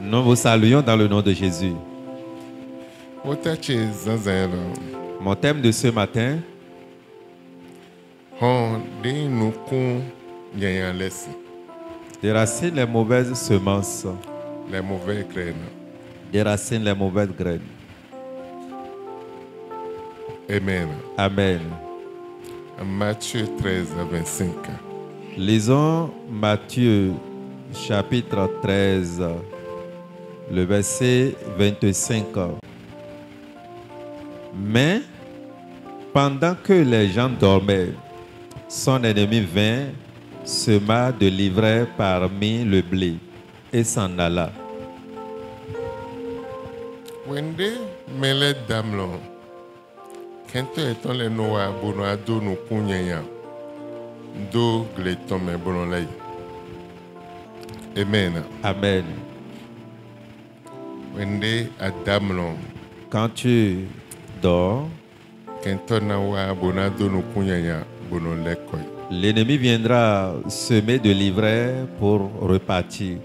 Nous vous saluons dans le nom de Jésus. Mon thème de ce matin, déracine les mauvaises semences, les mauvais graines. déracine les mauvaises graines. Amen. Amen. Matthieu 13 à 25. Lisons Matthieu chapitre 13, le verset 25. Mais pendant que les gens dormaient, son ennemi vint, sema de l'ivraie parmi le blé et s'en alla. Wende mele damlon. Kento eton le noa bono ado nukun yanyan. Do lay. Amen. Amen. Quand tu dors, l'ennemi viendra semer de l'ivraie pour repartir.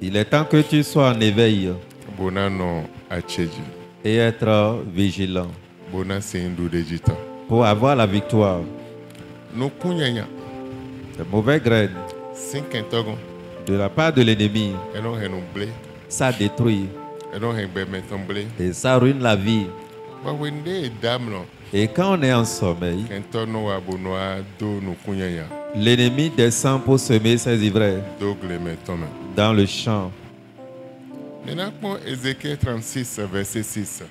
Il est temps que tu sois en éveil et être vigilant pour avoir la victoire. Les mauvaises graines Sinkentogon. de la part de l'ennemi, ça détruit ble. et ça ruine la vie. Damlon. Et quand on est en sommeil, l'ennemi descend pour semer ses ivraies dans le champ. Maintenant, pour Ézéchiel 36, verset 6.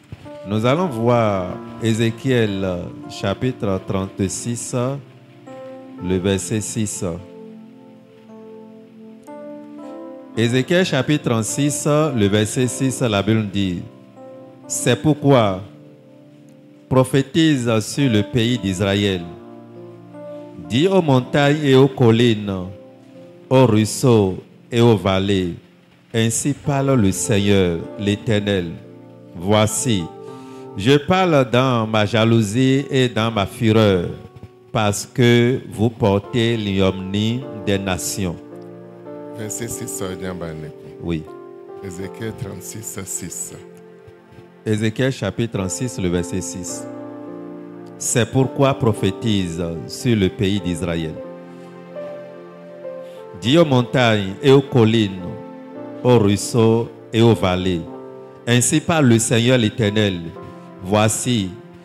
Nous allons voir Ézéchiel chapitre 36, le verset 6. Ézéchiel chapitre 36, le verset 6, la Bible dit, C'est pourquoi prophétise sur le pays d'Israël. Dis aux montagnes et aux collines, aux ruisseaux et aux vallées, ainsi parle le Seigneur, l'Éternel. Voici, je parle dans ma jalousie et dans ma fureur, parce que vous portez l'ignominie des nations. Verset 6, Diambaneko. Oui. Ézéchiel 36, 6. Ézéchiel chapitre 36, le verset 6. C'est pourquoi prophétise sur le pays d'Israël. Dis aux montagnes et aux collines, aux ruisseaux et aux vallées. Ainsi parle le Seigneur l'Éternel. Voici,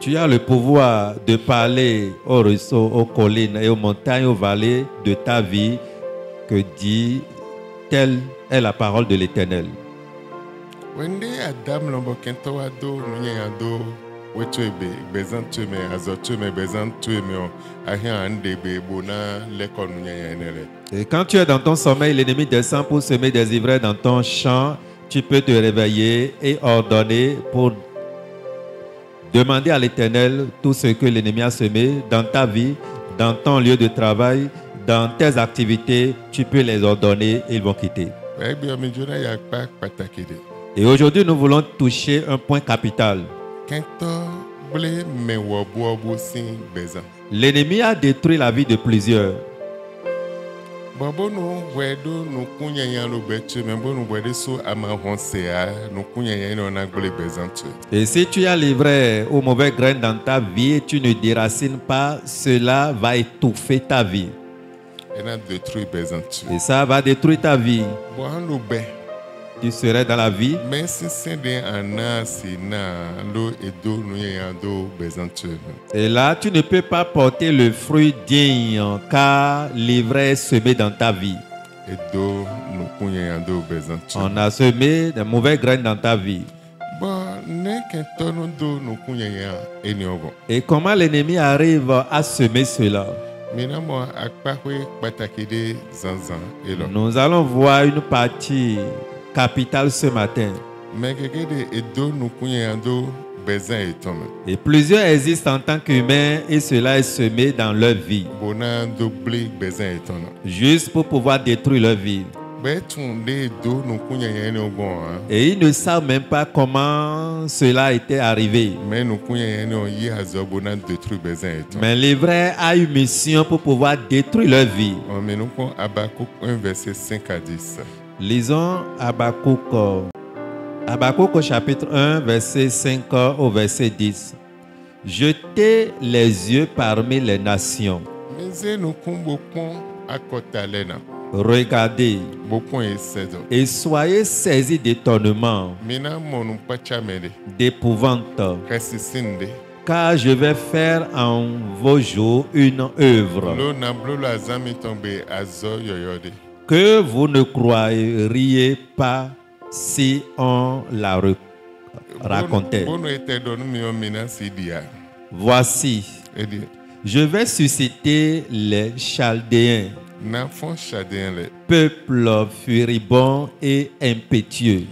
Tu as le pouvoir de parler aux ruisseaux, aux collines et aux montagnes, aux vallées de ta vie que dit, telle est la parole de l'Éternel. Et quand tu es dans ton sommeil, l'ennemi descend pour semer des ivraies dans ton champ. Tu peux te réveiller et ordonner pour demander à l'Éternel tout ce que l'ennemi a semé dans ta vie, dans ton lieu de travail, dans tes activités. Tu peux les ordonner et ils vont quitter. De. Et aujourd'hui, nous voulons toucher un point capital. L'ennemi a détruit la vie de plusieurs. Lo so. Et si tu as livré aux mauvais graines dans ta vie et tu ne déracines pas, cela va étouffer ta vie. Et ça va détruire ta vie. Tu serais dans la vie, de et là, tu ne peux pas porter le fruit digne, car l'ivraie est semé dans ta vie. On a semé des mauvaises graines dans ta vie. Et comment l'ennemi arrive à semer cela? Nous allons voir une partie capitale ce matin. Et plusieurs existent en tant qu'humains et cela est semé dans leur vie, juste pour pouvoir détruire leur vie. hã Et ils ne savent même pas comment cela était arrivé. Mais le vrai a une mission pour pouvoir détruire leur vie. un verset cinq à dix Lisons Habakkuk, Habakkuk au chapitre 1, verset 5 au verset 10. Jetez les yeux parmi les nations. Regardez. Dɔ et soyez saisis d'étonnement, d'épouvante, car je vais faire en vos jours une œuvre que vous ne croiriez pas si on la racontait. Voici, je vais susciter les Chaldéens, peuple furibond et impétueux,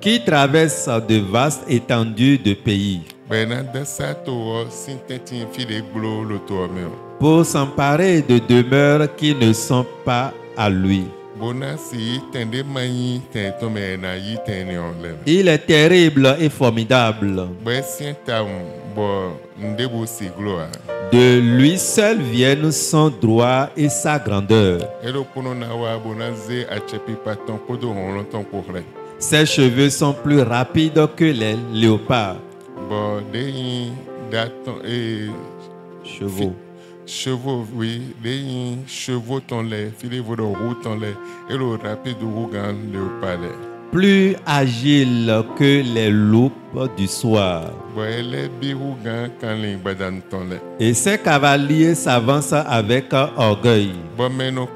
qui traversent de vastes étendues de pays pour s'emparer de demeures qui ne sont pas à lui. Il est terrible et formidable. De lui seul viennent son droit et sa grandeur. Ses cheveux sont plus rapides que les léopards. Ee Chevaux. chevaux oui yi chevaux tɔn lɛ fili vo ɖe ʋu tɔn lɛ eɖo rapide gã leopa lɛ Plus agile que les loupes du soir. le Et ses cavaliers s'avancent avec orgueil. le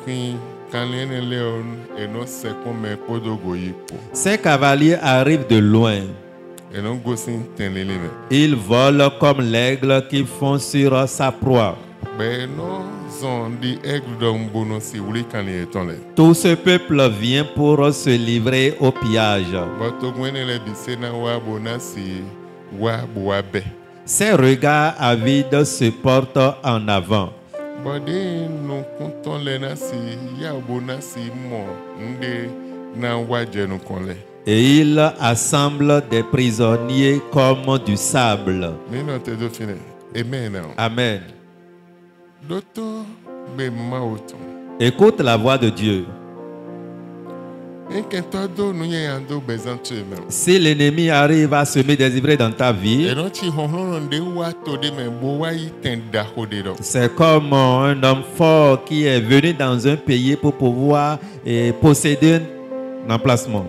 Ses cavaliers arrivent de loin. Ils volent comme l'aigle qui fond sur sa proie. Tout ce peuple vient pour se livrer au pillage. Ses regards avides se portent en avant. Et il assemble des prisonniers comme du sable. amen Amen. Écoute la voix de Dieu. Si l'ennemi arrive à semer des ivraies dans ta vie, dɔ c'est comme un homme fort qui est venu dans un pays pour pouvoir eh, posséder un emplacement.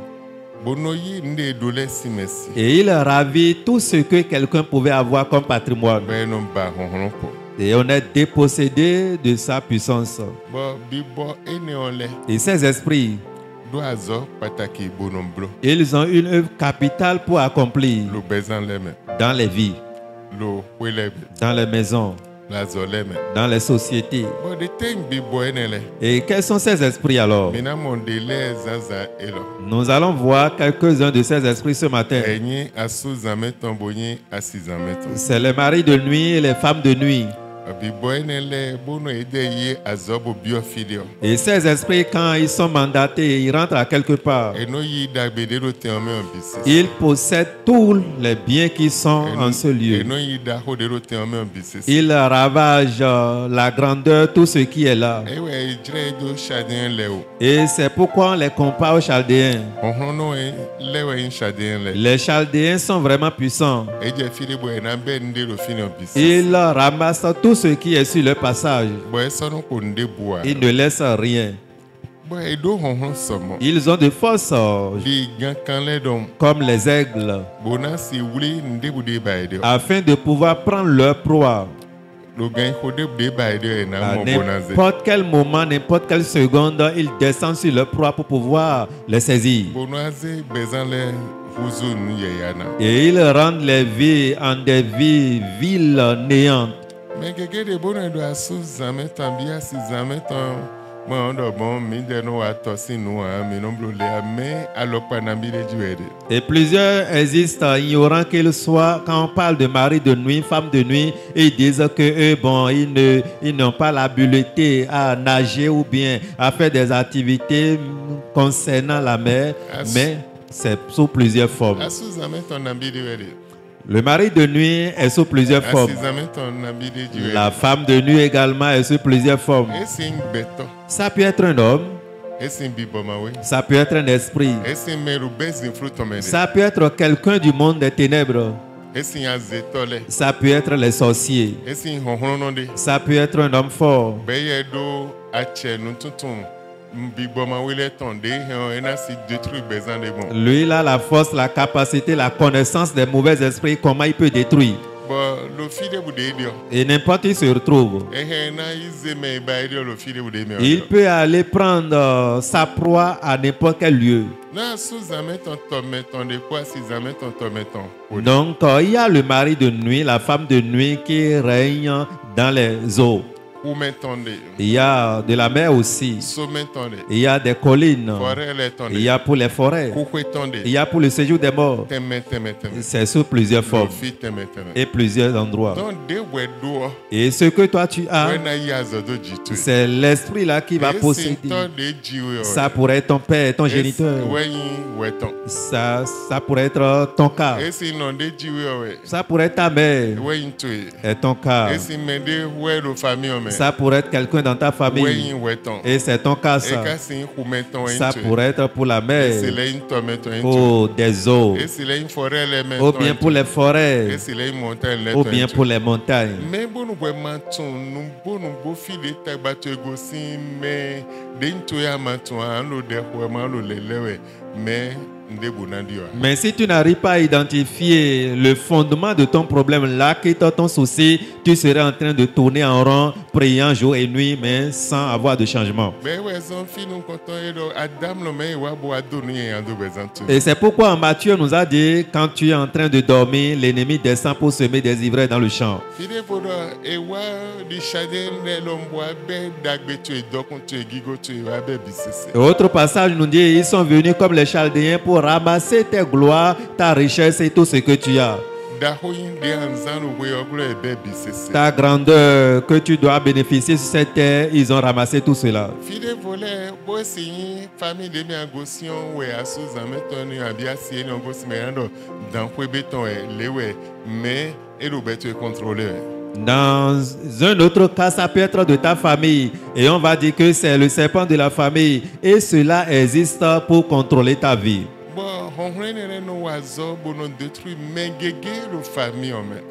Et il ravit tout ce que quelqu'un pouvait avoir comme patrimoine. bɛ nɔ ba hɔhlɔn kɔ Et on est dépossédé de sa puissance. Et ces esprits, ils ont une œuvre capitale pour accomplir. Dans les vies, dans les maisons. Dans les sociétés. Et quels sont ces esprits alors? Nous allons voir quelques-uns de ces esprits ce matin. C'est les maris de nuit et les femmes de nuit. Et ces esprits, quand ils sont mandatés, ils rentrent à quelque part. Ils possèdent tous les biens qui sont en ce lieu. Ils ravagent euh, la grandeur, tout ce qui est là. o Et c'est pourquoi on les compare aux Chaldéens. Les Chaldéens sont vraiment puissants. Ils ramassent tout ce qui est sur leur passage. Ils ne laissent rien. Ils ont de forces euh, comme les aigles afin de pouvoir prendre leur proie. le À n'importe quel moment, n'importe quelle seconde, il descend sur le proie pour pouvoir les saisir. Le. Et il rend les vies en des vies villes néantes. De do asu mi mi. Et plusieurs existent, ignorant qu'ils soient, quand on parle de mari de nuit, femme de nuit, ils disent que eux, bon, ils ne, ils n'ont pas l'habileté à nager ou bien à faire des activités concernant la mer, mais c'est sous plusieurs formes. Asu. Le mari de nuit est sous plusieurs formes. La femme de nuit également est sous plusieurs formes. Ça peut être un homme, ça peut être un esprit, ça peut être quelqu'un du monde des ténèbres, ça peut être les sorciers, ça peut être un homme fort. Lui, il a la force, la capacité, la connaissance des mauvais esprits, comment il peut détruire. Et n'importe où il se retrouve. ehɛn na ize mɛ ba ye diɔ lo fi de bu de mɛ Il peut aller prendre euh, sa proie à n'importe quel lieu. Donc, euh, il y a le mari de nuit, la femme de nuit qui règne dans les eaux. Il y a de la mer aussi. Il y a des collines. Il y a pour les forêts. Il y a pour le séjour des morts. C'est sous plusieurs formes et plusieurs endroits. Et ce que toi tu as, c'est l'esprit là qui va posséder. Ça pourrait être ton père, ton géniteur. Ça, ça pourrait être ton cas. Ça pourrait être ta mère et ton cas. Ça pourrait être quelqu'un dans ta famille. Et c'est ton cas ça. Ça pourrait être pour la yin to Oh, des eaux. Ou bien pour les forêts. Ou bien pour les montagnes. ye Mais si tu n'arrives pas à identifier le fondement de ton problème, là qui est ton souci, tu serais en train de tourner en rond, priant jour et nuit, mais sans avoir de changement. Et c'est pourquoi Matthieu nous a dit, quand tu es en train de dormir, l'ennemi descend pour semer des ivraies dans le champ. Et Autre passage nous dit, ils sont venus comme les Chaldéens pour ramasser tes gloires, ta richesse et tout ce que tu as. Ta grandeur que tu dois bénéficier sur cette terre, ils ont ramassé tout cela. Dans un autre cas, ça peut être de ta famille. Et on va dire que c'est le serpent de la famille. Et cela existe pour contrôler ta vie.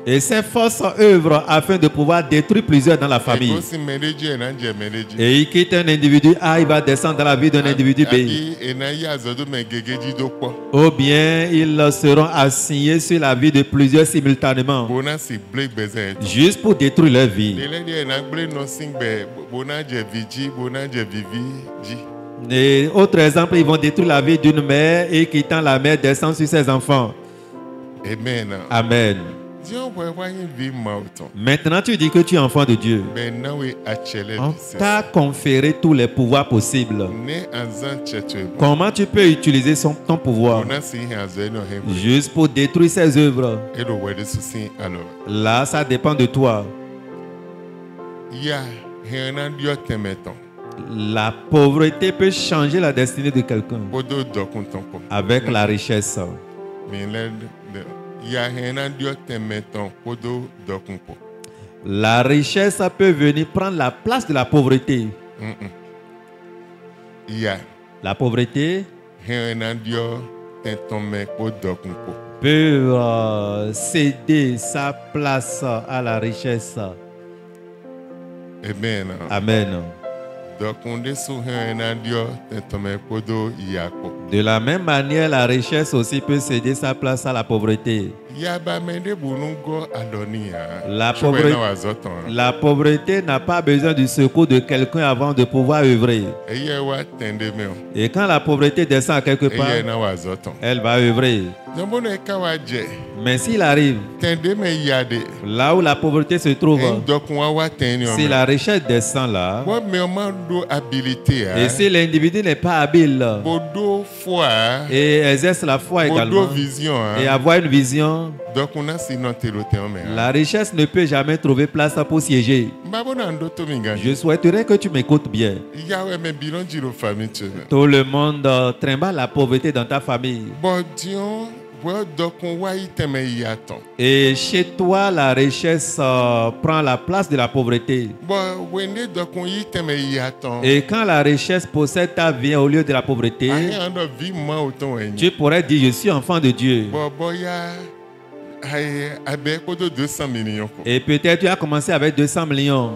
Et ces forces œuvrent afin de pouvoir détruire plusieurs dans la famille. Et il quitte un individu A, il va descendre dans la vie d'un individu B. Ou bien ils seront assignés sur la vie de plusieurs simultanément. tɔ. Juste pour détruire leur vie. Et autre exemple, ils vont détruire la vie d'une mère et quittant la mère descend sur ses enfants. amen. Amen. Maintenant, tu dis que tu es enfant de Dieu. On t'a conféré tous les pouvoirs possibles. Comment tu peux utiliser son, ton pouvoir? Juste pour détruire ses œuvres. Là, ça dépend de toi. La pauvreté peut changer la destinée de quelqu'un avec la richesse. La richesse peut venir prendre la place de la pauvreté. La pauvreté peut euh, céder sa place à la richesse. amen. Amen. De la même manière, la richesse aussi peut céder sa place à la pauvreté. La pauvreté- La pauvreté n'a pas besoin du secours de quelqu'un avant de pouvoir œuvrer. Et quand la pauvreté descend quelque part, elle va œuvrer. jɛ Mais s'il arrive là où la pauvreté se trouve, o si la richesse descend là, habilité et si l'individu n'est pas habile et exerce la foi également, vision et hein. avoir une vision, mɛ hein. la richesse ne peut jamais trouver place pour siéger. Je souhaiterais que tu m'écoutes bien. Tout le monde euh, trimballe la pauvreté dans ta famille. Et chez toi, la richesse euh, prend la place de la pauvreté. Et quand la richesse possède ta vie au lieu de la pauvreté, a ye an dɔ vi ma o tɔn wɛ tu pourrais dire, je suis enfant de Dieu. Et peut-être tu as commencé avec 200 millions.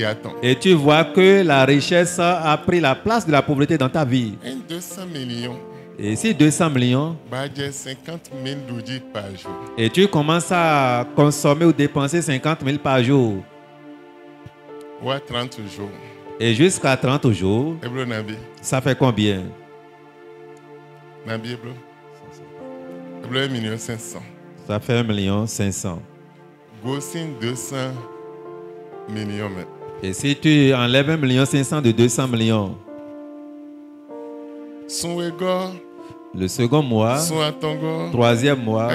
yatɔ Et tu vois que la richesse a pris la place de la pauvreté dans ta vie. Et si 200 millions, b'a jɛ cinquante mille doji par jour. Et tu commences à consommer ou dépenser 50 000 par jour, et jusqu'à 30 jours, nabi. ça fait combien? Ça fait 1 million 500. gosin deux cent millions. Et si tu enlèves 1 million 500 de 200 millions, le second mois, troisième mois,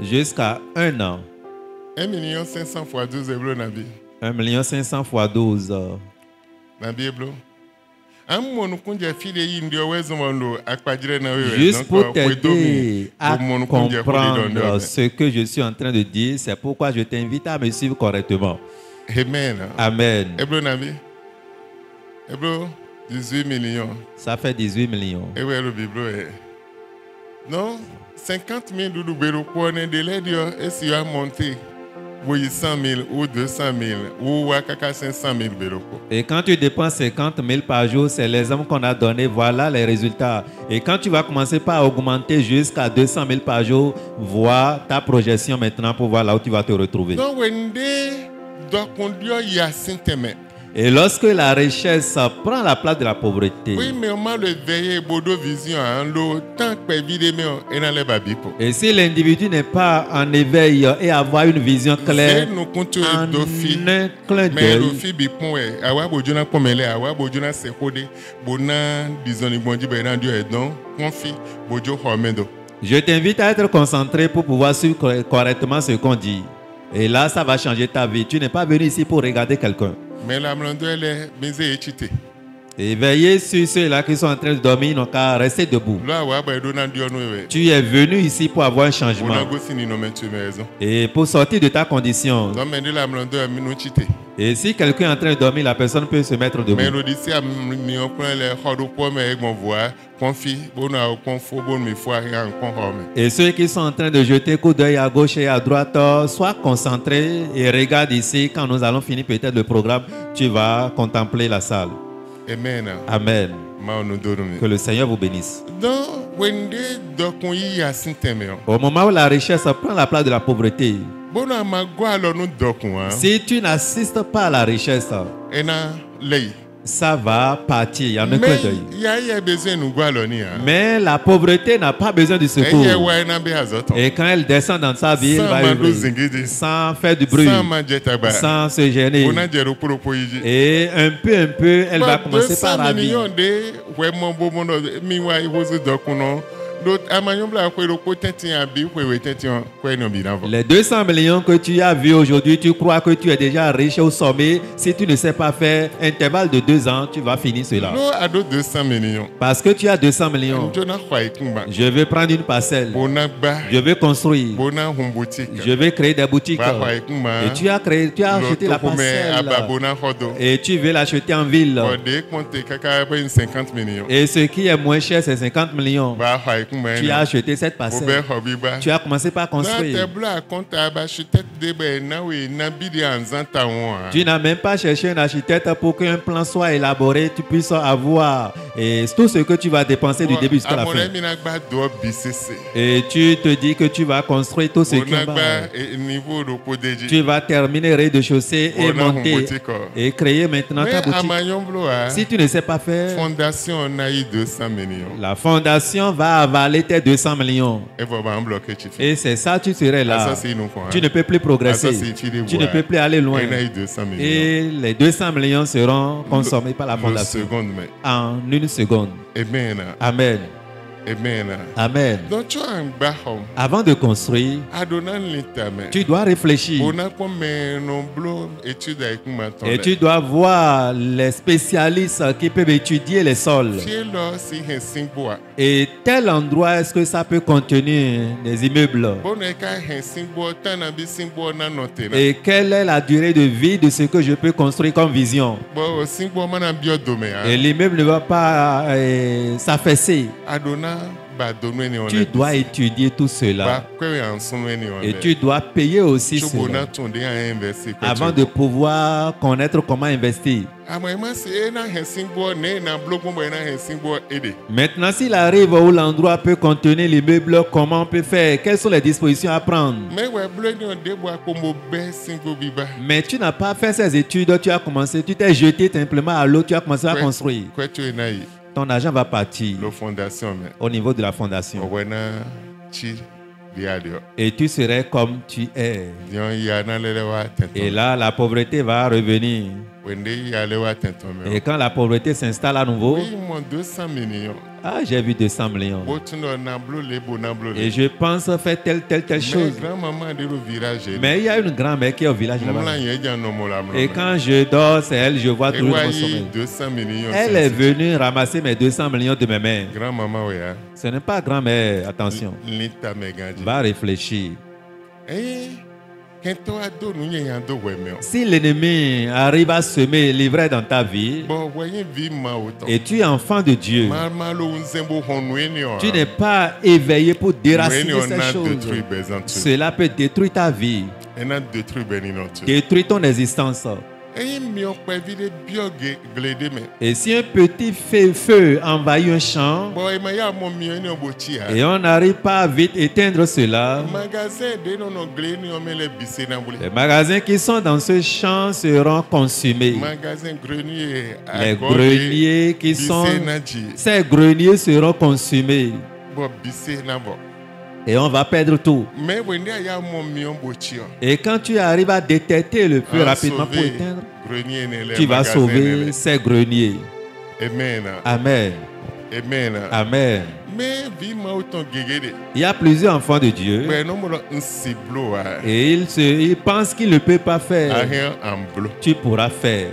jusqu'à un an, un million cinq cent fois douze eblo nabi 1 million 500 fois 12. nabi Juste pour t'aider à comprendre ce que je suis en train de dire, c'est pourquoi je t'invite à me suivre correctement. amen. Amen. Ça fait 18 millions. yɛ non cinquante mille dudu gbe ɖo kpɔ ne de lɛ diɔ esi wa woyi cent mille ou deux cent mille ou wa kaka cinq cent mille gbe ɖo kpɔ. Et quand tu dépenses 50 000 par jour, c'est l'exemple qu'on a donné. Voilà les résultats. Et quand tu vas commencer par augmenter jusqu'à 200 000 par jour, vois ta projection maintenant pour voir là où tu vas te retrouver. Donc, wende dɔkundiɔ yasin tɛmɛ. Et lorsque la richesse prend la place de la pauvreté, et si l'individu n'est pas en éveil et avoir une vision claire, en un clin d'œil, je t'invite à être concentré pour pouvoir suivre cor- correctement ce qu'on dit. Et là, ça va changer ta vie. Tu n'es pas venu ici pour regarder quelqu'un. Mais la mlando elle est baiser et. Et veillez sur ceux-là qui sont en train de dormir, ils n'ont qu'à rester debout. Tu es venu ici pour avoir un changement et pour sortir de ta condition. Et si quelqu'un est en train de dormir, la personne peut se mettre debout. Et ceux qui sont en train de jeter coup d'œil à gauche et à droite, euh, sois concentrés et regarde ici. Quand nous allons finir peut-être le programme, tu vas contempler la salle. Amen. Amen. Que le Seigneur vous bénisse. O. Au moment où la richesse prend la place de la pauvreté, si tu n'assistes pas à la richesse. Ça va partir en un clin d'œil. ya. Mais la pauvreté n'a pas besoin de secours. Et quand elle descend dans sa vie, elle Sans va sans faire du bruit, Sans se gêner. Et un peu, un peu, elle va commencer par 200 ravir. Les 200 millions que tu as vus aujourd'hui, tu crois que tu es déjà riche au sommet. Si tu ne sais pas faire intervalle de deux ans, tu vas finir cela. No ado 200 millions. Parce que tu as 200 millions. Je vais prendre une parcelle. Je vais construire. Je vais créer des boutiques. Et tu as créé, tu as acheté la parcelle. Et tu veux l'acheter en ville. Bɔn de kɔnte kaka bɛ 50 millions. Et ce qui est moins cher, c'est 50 millions. Tu as acheté cette parcelle. Tu as commencé par construire. Tu n'as même pas cherché un architecte pour qu'un plan soit élaboré, tu puisses avoir et tout ce que tu vas dépenser du début jusqu'à la fin. Et tu te dis que tu vas construire tout ce na va. eh, Tu vas terminer rez-de-chaussée et monter et créer maintenant ta boutique. wa Si tu ne sais pas faire, fondation na yi 200 millions la fondation va avaler tes 200 millions. Et c'est ça, tu serais là. kɔn Tu ne peux plus progresser. de Tu ne peux plus aller loin. na yi 200 millions Et les 200 millions seront consommés par la fondation en une seconde. amen Amen. Amen. Donc Avant de construire, tu dois réfléchir. Et tu dois voir les spécialistes qui peuvent étudier les sols. Et tel endroit, est-ce que ça peut contenir des immeubles? Et quelle est la durée de vie de ce que je peux construire comme vision? Dome Et l'immeuble ne va pas euh, s'affaisser. Ba donu ni wɔn Tu dois étudier tout cela. wɔn Et tu dois payer aussi cela. avant de pouvoir connaître comment investir. de Maintenant, s'il arrive où l'endroit peut contenir l'immeuble, comment on peut faire? Quelles sont les dispositions à prendre? Mais tu n'as pas fait ces études, tu as commencé, tu t'es jeté simplement à l'eau, tu as commencé à construire. Ton argent va partir au niveau de la fondation. Et tu serais comme tu es. Et là, la pauvreté va revenir. Et quand la pauvreté s'installe à nouveau, ah, j'ai vu 200 millions. Et je pense faire telle, telle, telle chose. de Mais il y a une grand-mère qui est au village là-bas. Et quand je dors, c'est elle, je vois toujours mon sommeil. Elle est venue ramasser mes 200 millions de mes mains. ya Ce n'est pas grand-mère, attention. Va réfléchir. Si l'ennemi arrive à semer l'ivraie dans ta vie, et tu es enfant de Dieu, o. Tu n'es pas éveillé pour déraciner o ces choses. Cela peut détruire ta vie, détruire ton existence. Et si un petit feu, feu envahit un champ et on n'arrive pas à vite éteindre cela, les magasins qui sont dans ce champ seront consumés. Les greniers qui sont... Ces greniers seront consumés et on va perdre tout. o. Et quand tu arrives à détecter le feu Ah, rapidement pour éteindre, tu vas sauver ces greniers. amen Amen. amen Amen. Il y a plusieurs enfants de Dieu mɛ n'o mɔdɔ n si blo wa et ils, se, ils pensent qu'ils ne peuvent pas faire. blo Tu pourras faire.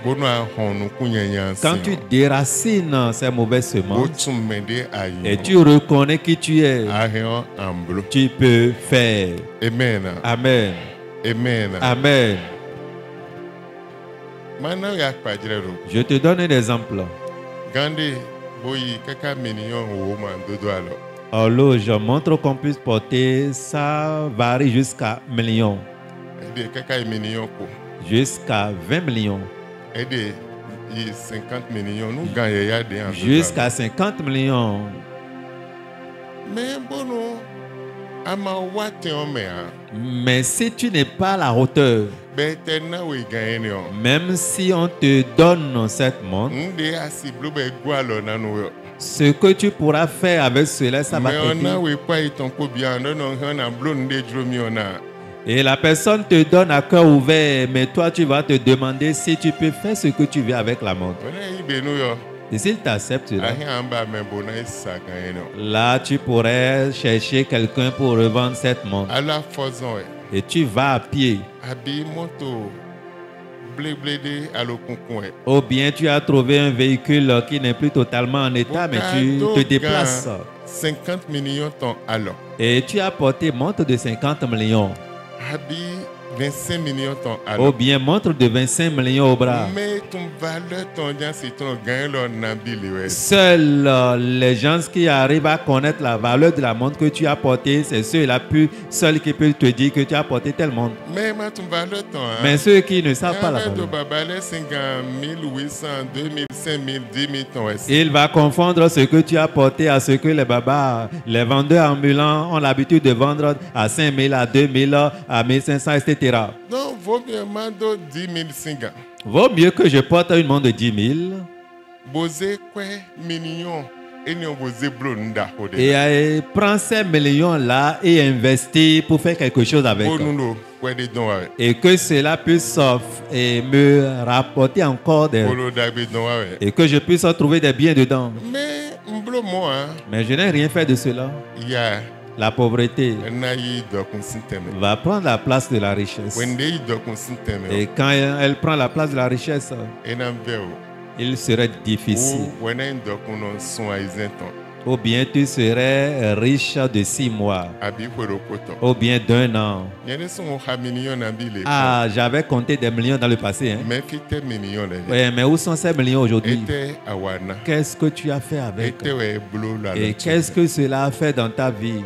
Quand tu déracines ces mauvaises semences tun mɛ de a et tu reconnais qui tu es, blo tu peux faire. amen Amen. amen Amen. Je te donne un exemple. gande Horloge montre qu'on puisse porter, ça varie jusqu'à millions, jusqu'à 20 millions, jusqu'à 50 millions. Mais si tu n'es pas à la hauteur, même si on te donne cette montre, nanu yɔ. ce que tu pourras faire avec cela, ça va t'aider. Et la personne te donne à cœur ouvert, mais toi tu vas te demander si tu peux faire ce que tu veux avec la montre. Et s'il t'accepte là tu pourrais chercher quelqu'un pour revendre cette montre. Et tu vas à pied. Ou bien tu as trouvé un véhicule qui n'est plus totalement en état, mais tu te déplaces. cinquante millions tɔn alɔ. Et tu as porté montre de 50 millions. A bi 25 millions ton ou alors. bien montre de 25 millions au bras. Mais ton valeur, ton c'est ton gain, Seuls euh, les gens qui arrivent à connaître la valeur de la montre que tu as portée, c'est ceux-là plus seuls qui peuvent te dire que tu as porté telle montre. Mais ma ton valeur, ton. hein. Mais ceux qui ne savent pas la valeur, babale 50 1800, 2000, 5000, 10 000 ton est. il va confondre ce que tu as porté à ce que les babas, les vendeurs ambulants ont l'habitude de vendre à 5 000, à 2 000, à 1500, etc. Non, vaut mieux mando 10 000 singa. Vaut mieux que je porte une montre de 10 000 Bosé quoi millions. Et et euh, prends ces millions-là et investis pour faire quelque chose avec. Ouais. Et que cela puisse et me rapporter encore des... Ouais. Et que je puisse trouver des biens dedans. Mais, hein, Mais je n'ai rien fait de cela. La pauvreté va prendre la place de la richesse. Et quand elle elle prend la place de la richesse. Il serait difficile. Ou, bien tu serais riche de six mois. Ou bien d'un an. Ah, j'avais compté des millions dans le passé. Hein. Mais où sont ces millions aujourd'hui? Qu'est-ce que tu as fait avec? Et qu'est-ce que cela a fait dans ta vie?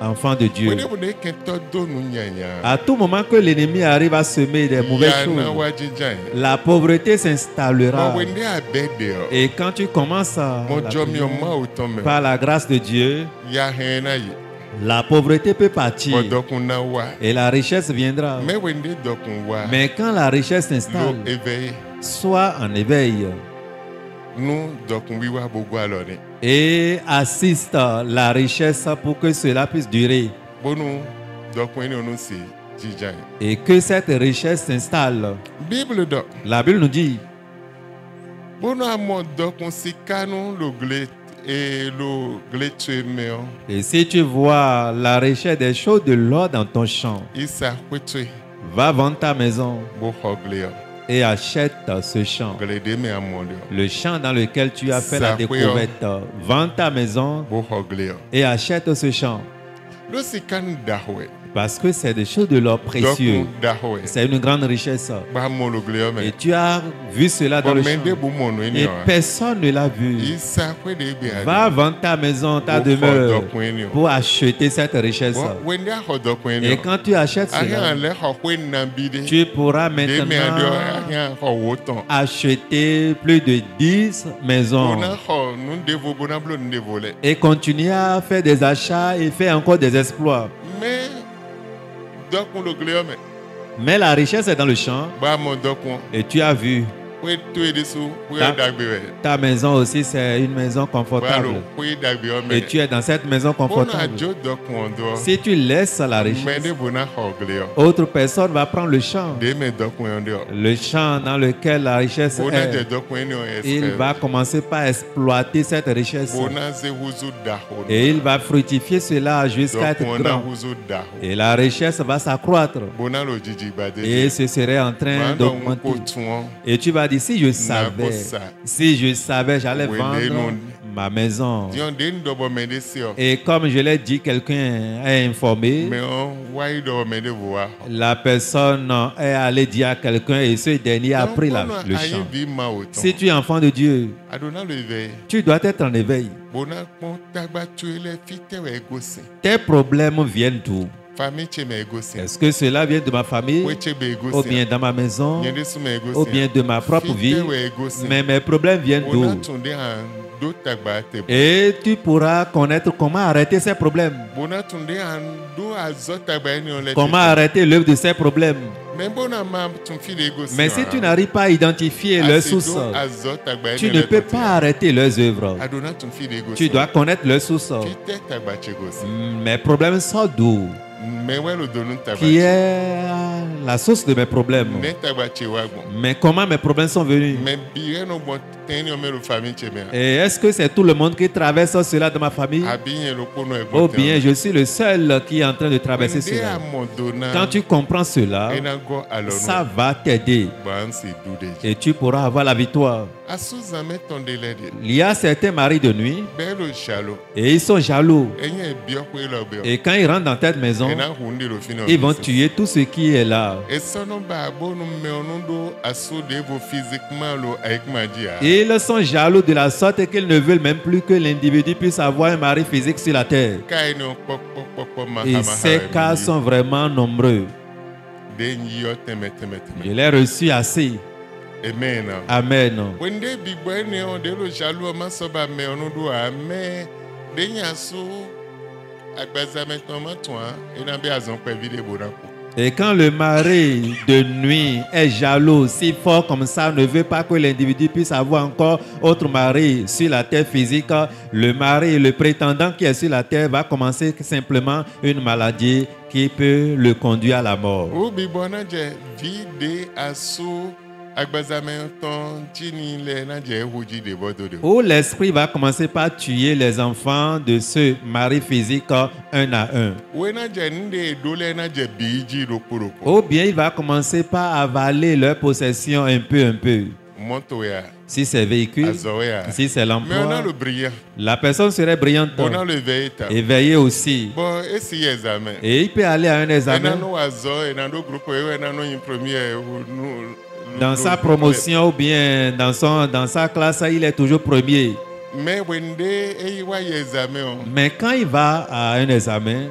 Enfant de Dieu. À tout moment que l'ennemi arrive à semer des mauvaises choses, la pauvreté s'installera. Et quand tu commences à, la par la grâce de Dieu, la pauvreté peut partir. Et la richesse viendra. Mais quand la richesse s'installe, sois en éveil et assiste la richesse pour que cela puisse durer. Et que cette richesse s'installe. La Bible nous dit, et si tu vois la richesse des choses de l'or dans ton champ, va vendre ta maison. Et achète ce champ. Le champ dans lequel tu as fait la découverte, vends ta maison et achète ce champ. Parce que c'est des choses de l'or précieux. C'est une grande richesse. Et tu as vu cela dans le champ. Et personne ne l'a vu. Va vendre ta maison, ta demeure pour acheter cette richesse. Et quand tu achètes cela, tu pourras maintenant acheter plus de 10 maisons et continuer à faire des achats et faire encore des exploits. Mais Mais la richesse est dans le champ Ba mo dokun. et tu as vu. Ta- maison aussi, c'est une maison confortable. Et tu es dans cette maison confortable. Si tu laisses la richesse, autre personne va prendre le champ. Le champ dans lequel la richesse est. Il va commencer par exploiter cette richesse. Et il va fructifier cela jusqu'à être grand. Et la richesse va s'accroître. Et ce serait en train d'augmenter. Et tu vas si je savais, si je savais, j'allais vendre ma maison. Et comme je l'ai dit, quelqu'un est informé. La personne est allée dire à quelqu'un et ce dernier a pris la- le champ. Si tu es enfant de Dieu, tu dois être en éveil. Tes problèmes viennent d'où? Est-ce que cela vient de ma famille ou bien dans ma maison ou bien de ma propre vie? Mais mes problèmes viennent d'où? Et tu pourras connaître comment arrêter ces problèmes. Comment arrêter l'œuvre de ces problèmes? Mais si tu n'arrives pas à identifier leurs sources, tu ne peux pas arrêter leurs œuvres. Tu dois connaître leurs sources. Mes problèmes sortent d'où? Qui est la source de mes problèmes. Mais comment mes problèmes sont venus? Et est-ce que c'est tout le monde qui traverse cela dans ma famille? Ou ɛgbɔ bien je suis le seul qui est en train de traverser cela. Quand tu comprends cela, ça va t'aider. Et tu pourras avoir la victoire. Il y a certains maris de nuit jalo et ils sont jaloux. Et quand ils rentrent dans cette maison, ils vont tuer tout ce qui est là. Et ils sont jaloux de la sorte qu'ils ne veulent même plus que l'individu puisse avoir un mari physique sur la terre. Et ces cas sont vraiment nombreux. Je l'ai reçu assez. Amen. Amen. wende de lo ma ba do de so ko. Et quand le mari de nuit est jaloux, si fort comme ça, ne veut pas que l'individu puisse avoir encore autre mari sur la terre physique, le mari, le prétendant qui est sur la terre va commencer simplement une maladie qui peut le conduire à la mort. Où l'esprit va commencer par tuer les enfants de ce mari physique un à un. Ou bien il va commencer par avaler leur possession un peu, un peu. Si c'est véhicule, si c'est l'emploi, la personne serait brillante, éveillée aussi. Et il peut aller à un examen dans sa promotion ou bien dans, son, dans sa classe, il est toujours premier. mɛ wende eyi wa yɛ examen o. Mais quand il va à un examen,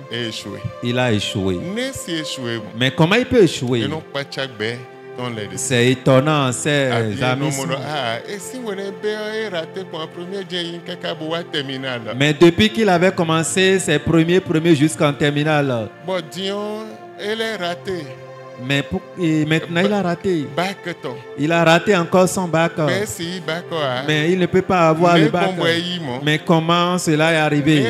il a échoué. Mais comment il peut échouer? C'est étonnant, ces amis. ah terminal. Mais depuis qu'il avait commencé ses premiers, premiers jusqu'en terminale, bɔn diɔn ele raté mais pour- et maintenant il a raté. Il a raté encore son bac. a. Mais il ne peut pas avoir le bac. Mais comment cela est arrivé?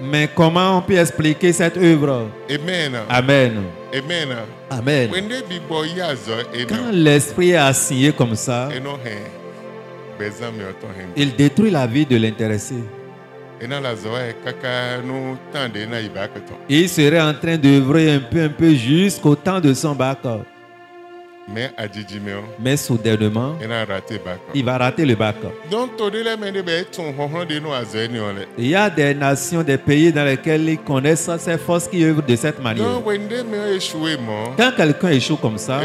Mais comment on peut expliquer cette œuvre? Amen Amen. amen. Quand l'esprit est assigné comme ça, il détruit la vie de l'intéressé. Il serait en train d'œuvrer un peu, un peu jusqu'au temps de son bac. Mais soudainement, il va rater le bac. Il y a des nations, des pays dans lesquels ils connaissent ces forces qui œuvrent de cette manière. Quand quelqu'un échoue comme ça,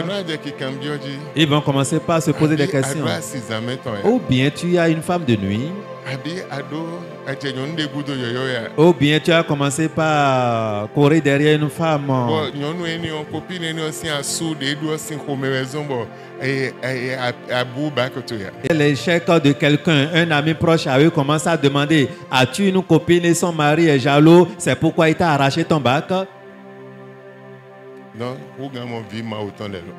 ils vont commencer par se poser des questions. yɛ. Ou bien tu as une femme de nuit, ou bien tu as commencé par courir derrière une femme. Et L'échec de quelqu'un, un ami proche à eux commence à demander As-tu une copine et son mari est jaloux C'est pourquoi il t'a arraché ton bac donc wo gan mɔ vi ma o tɔn lɛ lɔ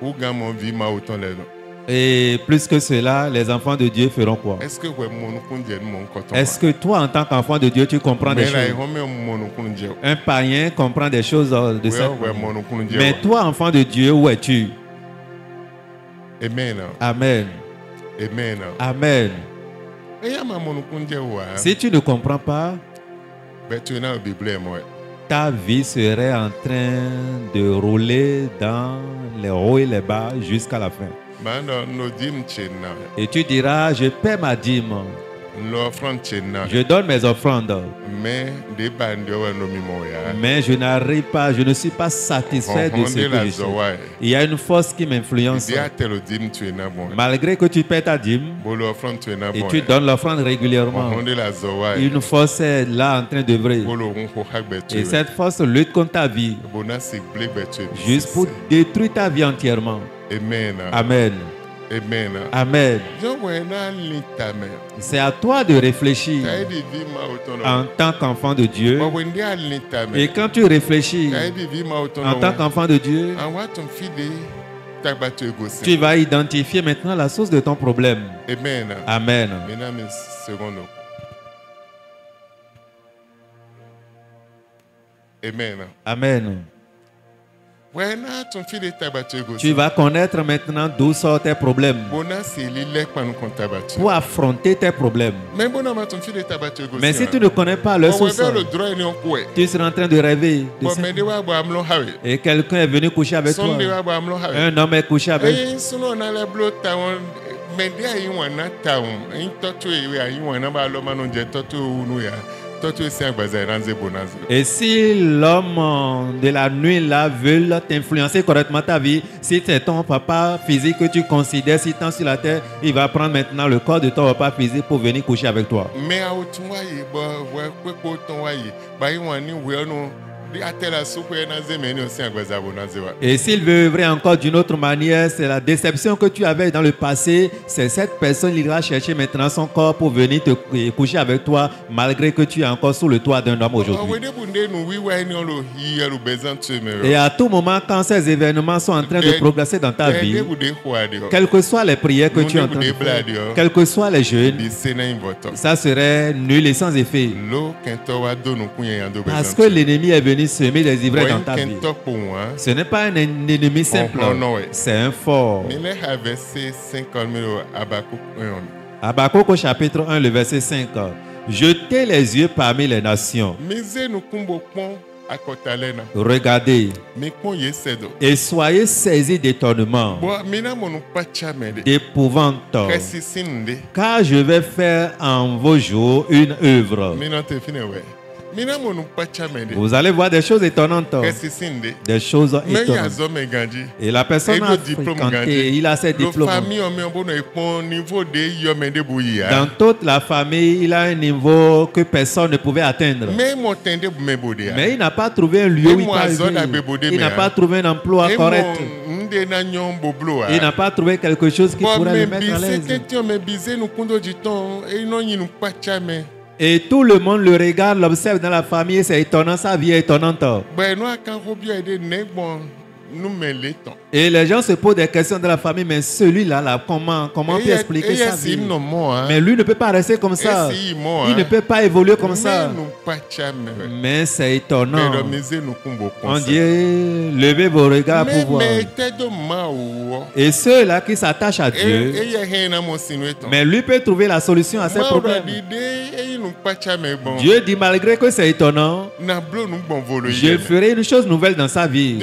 wo gan mɔ vi ma o tɔn lɛ lɔ Et plus que cela, les enfants de Dieu feront quoi? Est-ce que toi, en tant qu'enfant de Dieu, tu comprends des choses? Un païen comprend des choses euh, de mɔnukun Mais toi, enfant de Dieu, où es-tu? Amen. Amen. amen. Wa Si tu ne comprends pas, yɛ ta vie serait en train de rouler dans les hauts et les bas jusqu'à la fin. Et tu diras, je paie ma dîme, je donne mes offrandes, de de mais je n'arrive pas, je ne suis pas satisfait de ce de que je. Il y a une force qui m'influence. Malgré que tu paies ta dîme et tu donnes l'offrande régulièrement, de une force est là en train tu Et cette force lutte contre ta vie, juste pour détruire ta vie entièrement. Amen. Amen. Amen. C'est à toi de réfléchir en tant qu'enfant de Dieu. Et quand tu réfléchis en tant qu'enfant de Dieu, tu vas identifier maintenant la source de ton problème. Amen. Amen. Amen. Amen. Tu vas connaître maintenant d'où sortent tes problèmes. Pour affronter tes problèmes. Mais si tu ne connais pas le source, tu seras en train de rêver. de. Et quelqu'un est venu coucher avec toi. Un homme est couché avec Eh, Et si l'homme de la nuit là veut t'influencer correctement ta vie, si c'est ton papa physique que tu considères si tant sur la terre, il va prendre maintenant le corps de ton papa physique pour venir coucher avec toi. Mais Et s'il veut œuvrer encore d'une autre manière, c'est la déception que tu avais dans le passé. C'est cette personne qui ira chercher maintenant son corps pour venir te cou- coucher avec toi, malgré que tu es encore sous le toit d'un homme aujourd'hui. Et à tout moment, quand ces événements sont en train de progresser dans ta vie, kwa de. quelles que soient les prières que tu es en train de faire, quels que soient les jeûnes, ça serait nul et sans effet. Parce que l'ennemi est venu semer des ivraies dans ta vie. Ce n'est pas un ennemi simple, Oh, ouais. c'est un fort. Mi le ha verset 50 mille Habakkuk 1. Habakkuk au chapitre 1, le verset 5. Jetez les yeux parmi les nations. Regardez et soyez saisis d'étonnement, d'épouvante, car je vais faire en vos jours une œuvre. Vous allez voir des choses étonnantes, des choses étonnantes. Et la personne a fréquenté, il a ses diplômes. Dans toute la famille, il a un niveau que personne ne pouvait atteindre. Mais il n'a pas trouvé un lieu où il peut Il n'a pas trouvé un emploi correct. Il n'a pas trouvé quelque chose qui pourrait le mettre à l'aise. Et tout le monde le regarde, l'observe dans la famille. C'est étonnant, sa vie est étonnante. Nous. Et les gens se posent des questions dans la famille. Mais celui-là, là, comment, comment peut expliquer sa si vie hein. Mais lui ne peut pas rester comme ça. Il ne peut pas évoluer comme ça. Mais c'est étonnant. On dit, levez vos regards pour voir. de. Et ceux-là qui s'attachent à Dieu, mais lui peut trouver la solution à ses Ma problèmes. Dieu dit, malgré que c'est étonnant, je ferai une chose nouvelle dans sa vie.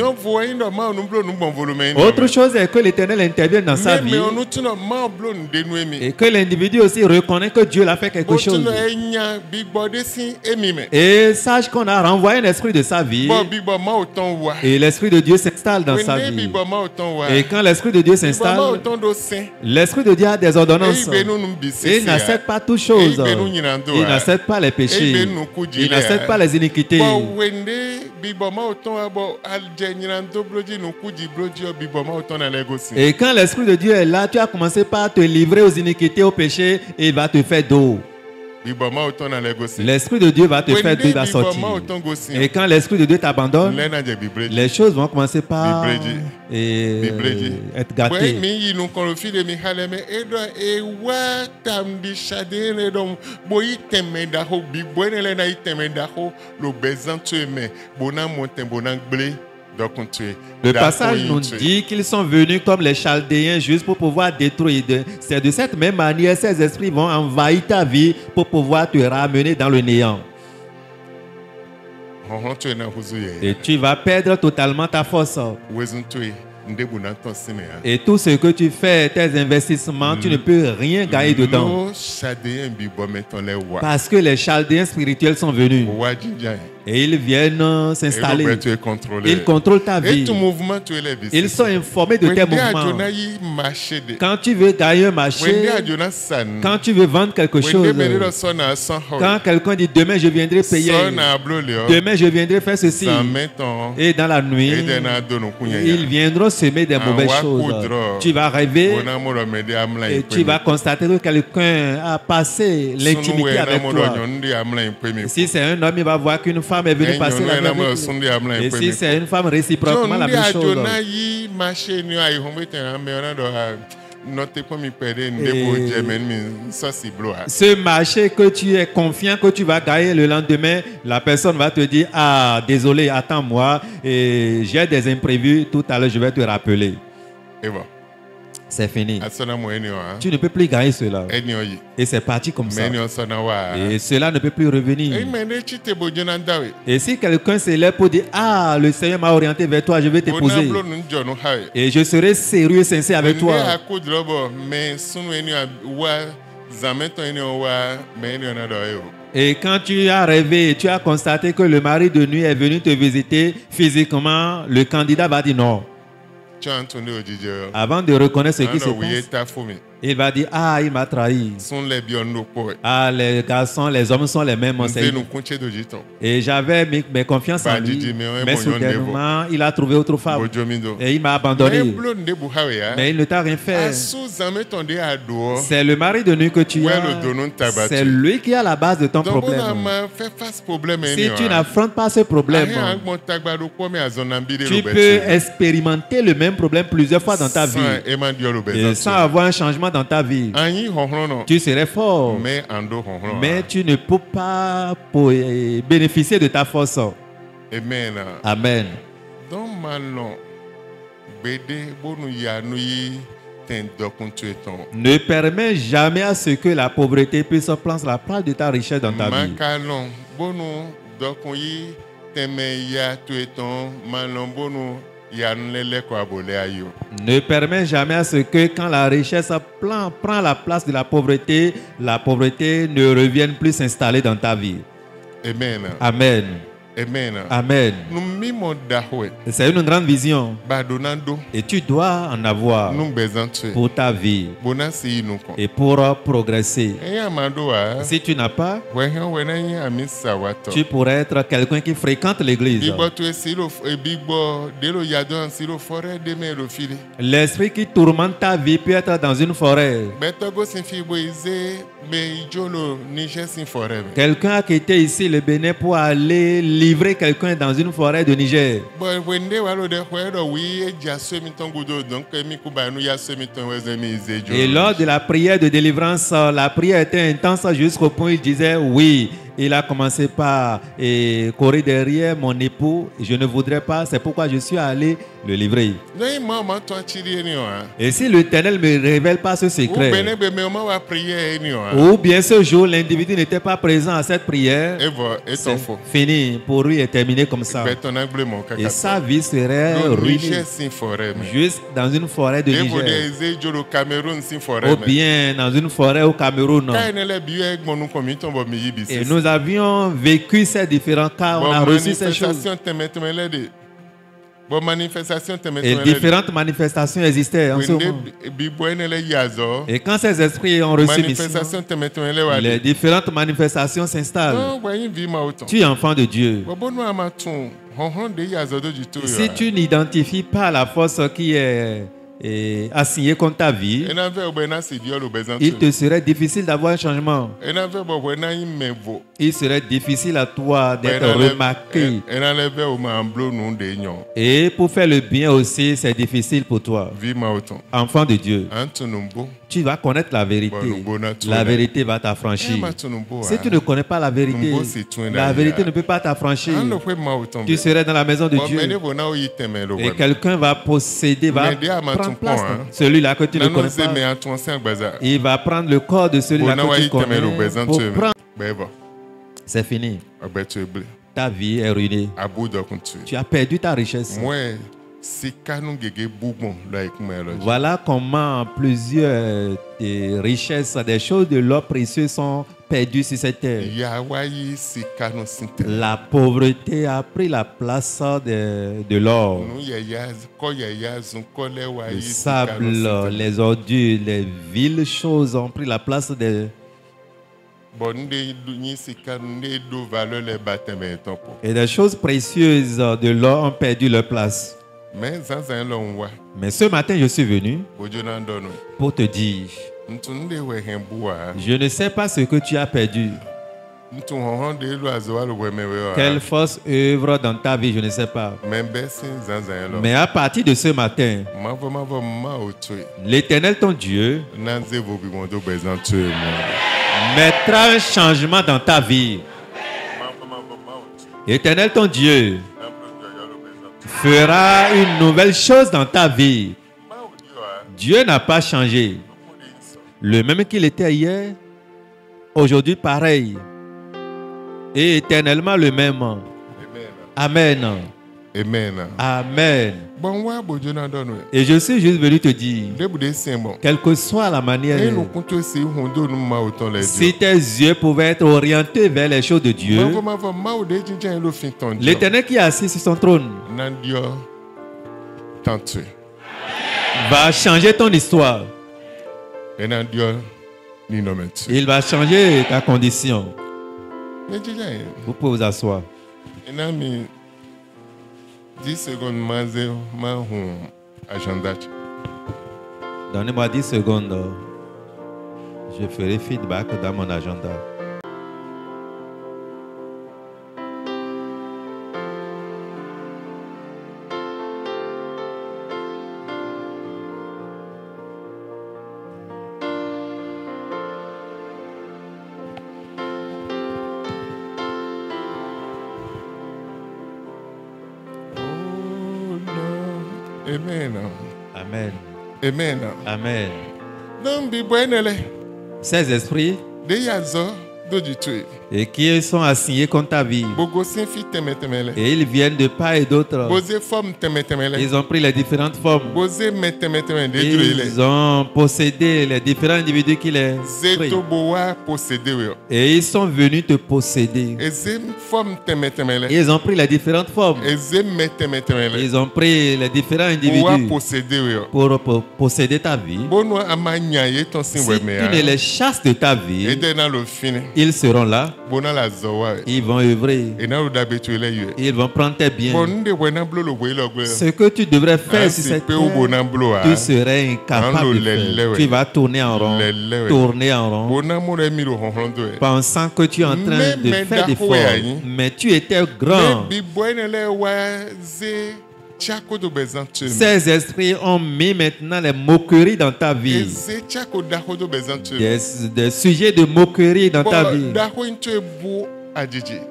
Autre chose est que l'Éternel intervienne dans sa vie et que l'individu aussi reconnaît que Dieu l'a fait quelque chose. Et sache qu'on a renvoyé un esprit de sa vie et l'esprit de Dieu s'installe dans sa vie. Et quand l'esprit de Dieu s'installe, l'esprit de Dieu a des ordonnances. il n'accepte pas toutes choses. Il n'accepte pas les péchés. Il n'accepte pas les iniquités. Et quand l'Esprit de Dieu est là, tu as commencé par te livrer aux iniquités, aux péchés, et il va te faire d'eau. L'Esprit de Dieu va te faire d'eau, gosi. Et quand l'Esprit de Dieu t'abandonne, les choses vont commencer par et, être gâtées. Le passage nous dit qu'ils sont venus comme les Chaldéens juste pour pouvoir détruire. C'est de cette même manière ces esprits vont envahir ta vie pour pouvoir te ramener dans le néant. Et tu vas perdre totalement ta force. wezun to ye n de bona tɔn si mɛ yan. Et tout ce que tu fais, tes investissements, tu ne peux rien gagner dedans. Parce que les Chaldéens spirituels sont venus et ils viennent euh, s'installer. Ils contrôlent ta vie. Ils sont informés de tes mouvements. Quand tu veux gagner un marché, quand tu veux vendre quelque chose, quand quelqu'un dit demain je viendrai payer, demain je viendrai faire ceci, et dans la nuit, ils viendront semer des mauvaises choses. Tu vas rêver et tu vas constater que quelqu'un a passé l'intimité avec toi. Si c'est un homme, il va voir qu'une femme est venue Et passer la nuit Et si c'est une femme, réciproquement la même chose. Et- sɔsi blo ha Ce marché que tu es confiant que tu vas gagner le lendemain, la personne va te dire Ah, désolé, attends-moi, et j'ai des imprévus, tout à l'heure je vais te rappeler. evɔ C'est fini. ha Tu ne peux plus gagner cela. Et c'est parti comme ça. Et cela ne peut plus revenir. we Et si quelqu'un se lève pour dire Ah, le Seigneur m'a orienté vers toi, je vais t'épouser. Et je serai sérieux et sincère avec toi. Et quand tu as rêvé et tu as constaté que le mari de nuit est venu te visiter physiquement, le candidat va dire non. Avant de reconnaître ce qui se passe, il va dire Ah, il m'a trahi. Ah, les garçons, les hommes sont les mêmes. Et j'avais mes, mes confiances en Bah, lui. Mais soudainement, il a trouvé autre femme. Et il m'a abandonné. Mais il ne t'a rien fait. a C'est le mari de nuit que tu as. C'est lui qui à la base de ton problème. Si tu n'affrontes pas ce problème, tu peux expérimenter le même problème plusieurs fois dans ta vie. Et sans avoir un changement dans ta vie. Tu serais fort. Mais tu ne peux pas bénéficier de ta force. amen Amen. Ne permets jamais à ce que la pauvreté puisse prendre la place de ta richesse dans ta vie. Ne permets jamais à ce que quand la richesse prend, prend la place de la pauvreté, la pauvreté ne revienne plus s'installer dans ta vie. amen Amen. Amen. C'est une grande vision. Et tu dois en avoir pour ta vie. Et pour progresser. wa Si tu n'as pas, wa tɔ. tu pourrais être quelqu'un qui fréquente l'église. L'esprit qui tourmente ta vie peut être dans une forêt. Quelqu'un a quitté ici le Bénin pour aller livrer quelqu'un dans une forêt de Niger. Et lors de la prière de délivrance, euh, la prière était intense jusqu'au point où il disait oui. Il a commencé par eh, courir derrière mon époux. Je ne voudrais pas, c'est pourquoi je suis allé le livrer. ni wa. Et si l'Éternel ne me révèle pas ce secret, ni wa. ou bien ce jour l'individu n'était pas présent à cette prière, c'est fini pour lui et terminé comme ça. Et sa vie serait ruinée juste dans une forêt de Niger. Ou bien dans une forêt au Cameroun. Et sisi. Nous avions vécu ces différents cas, on a Bon, reçu ces choses. bon manifestation Et différentes manifestations existaient en ce moment. Et quand ces esprits ont reçu mission, les différentes manifestations s'installent. Tu es enfant de Dieu. Si tu n'identifies pas la force qui est eh, assignée contre ta vie, il te serait difficile d'avoir un changement. Il serait difficile à toi d'être remarqué. Et pour faire le bien aussi, c'est difficile pour toi. Enfant de Dieu, tu vas connaître la vérité. La vérité va t'affranchir. bo Si tu ne connais pas la vérité, la vérité ne peut pas t'affranchir. tɔn Tu serais dans la maison de Dieu et quelqu'un va posséder, va prendre place. hein. Celui-là que tu ne connais pas, il va prendre le corps de celui-là que tu connais pour prendre. bɔ C'est fini. tu ebile Ta vie est ruinée. Tu as perdu ta richesse. Voilà comment plusieurs des richesses, des choses de l'or précieux sont perdues sur cette terre. La pauvreté a pris la place de, de l'or. Le sable, les ordures, les viles choses ont pris la place de... Et des choses précieuses de l'or ont perdu leur place. Mais ce matin, je suis venu pour te dire, je ne sais pas ce que tu as perdu. Quelle fausse œuvre dans ta vie, je ne sais pas. Mais à partir de ce matin, l'Éternel, ton Dieu, mettra un changement dans ta vie. L'Éternel, ton Dieu, fera une nouvelle chose dans ta vie. Dieu n'a pas changé. Le même qu'il était hier, aujourd'hui pareil. Et éternellement le même. amen Amen. amen Et je suis juste venu te dire, quelle que soit la manière, si tes yeux pouvaient être orientés vers les choses de Dieu, l'éternel qui est assis sur son trône va changer ton histoire. Il va changer ta condition. Vous pouvez vous asseoir. Ina mi 10 secondes ma ze ma hun agenda Donnez-moi 10 secondes. Je ferai feedback dans mon agenda. Amen. amen Amen. don bi bɔ enele Ces esprits et qui sont assignés contre ta vie. Et ils viennent de part et d'autre. Ils ont pris les différentes formes. Ils ont possédé les différents individus qui les Et ils sont venus te posséder. Ils ont pris les différentes formes. Ils ont pris les différents individus pour, pour posséder ta vie. Si tu ne les chasses de ta vie, ils seront là. Ils vont œuvrer. Ils vont prendre tes biens. Ce que tu devrais faire sur cette terre, tu serais Hein, incapable de le lait, faire. ouais. Tu vas tourner en rond, tourner en rond, pensant que tu es en train de faire des efforts. hein. Mais tu étais grand. Ces esprits ont mis maintenant les moqueries dans ta vie. Des, des sujets de moquerie dans ta vie.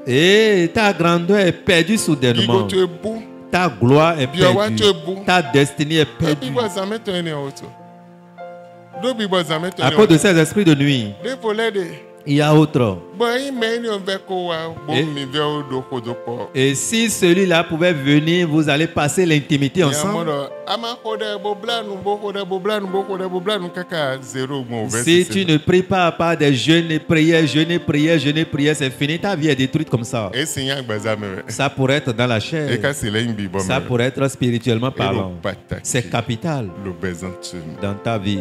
Et ta grandeur est perdue soudainement. Ta gloire est perdue. Ta destinée est perdue. À cause de ces esprits de nuit. Il y a autre. Et si celui-là pouvait venir, vous allez passer l'intimité ensemble? Si tu ne pries pas à part des jeûnes et prières, jeûnes et prières, jeûnes et prières, c'est fini. Ta vie est détruite comme ça. Ça pourrait être dans la chair. Ça pourrait être spirituellement parlant. C'est capital dans ta vie.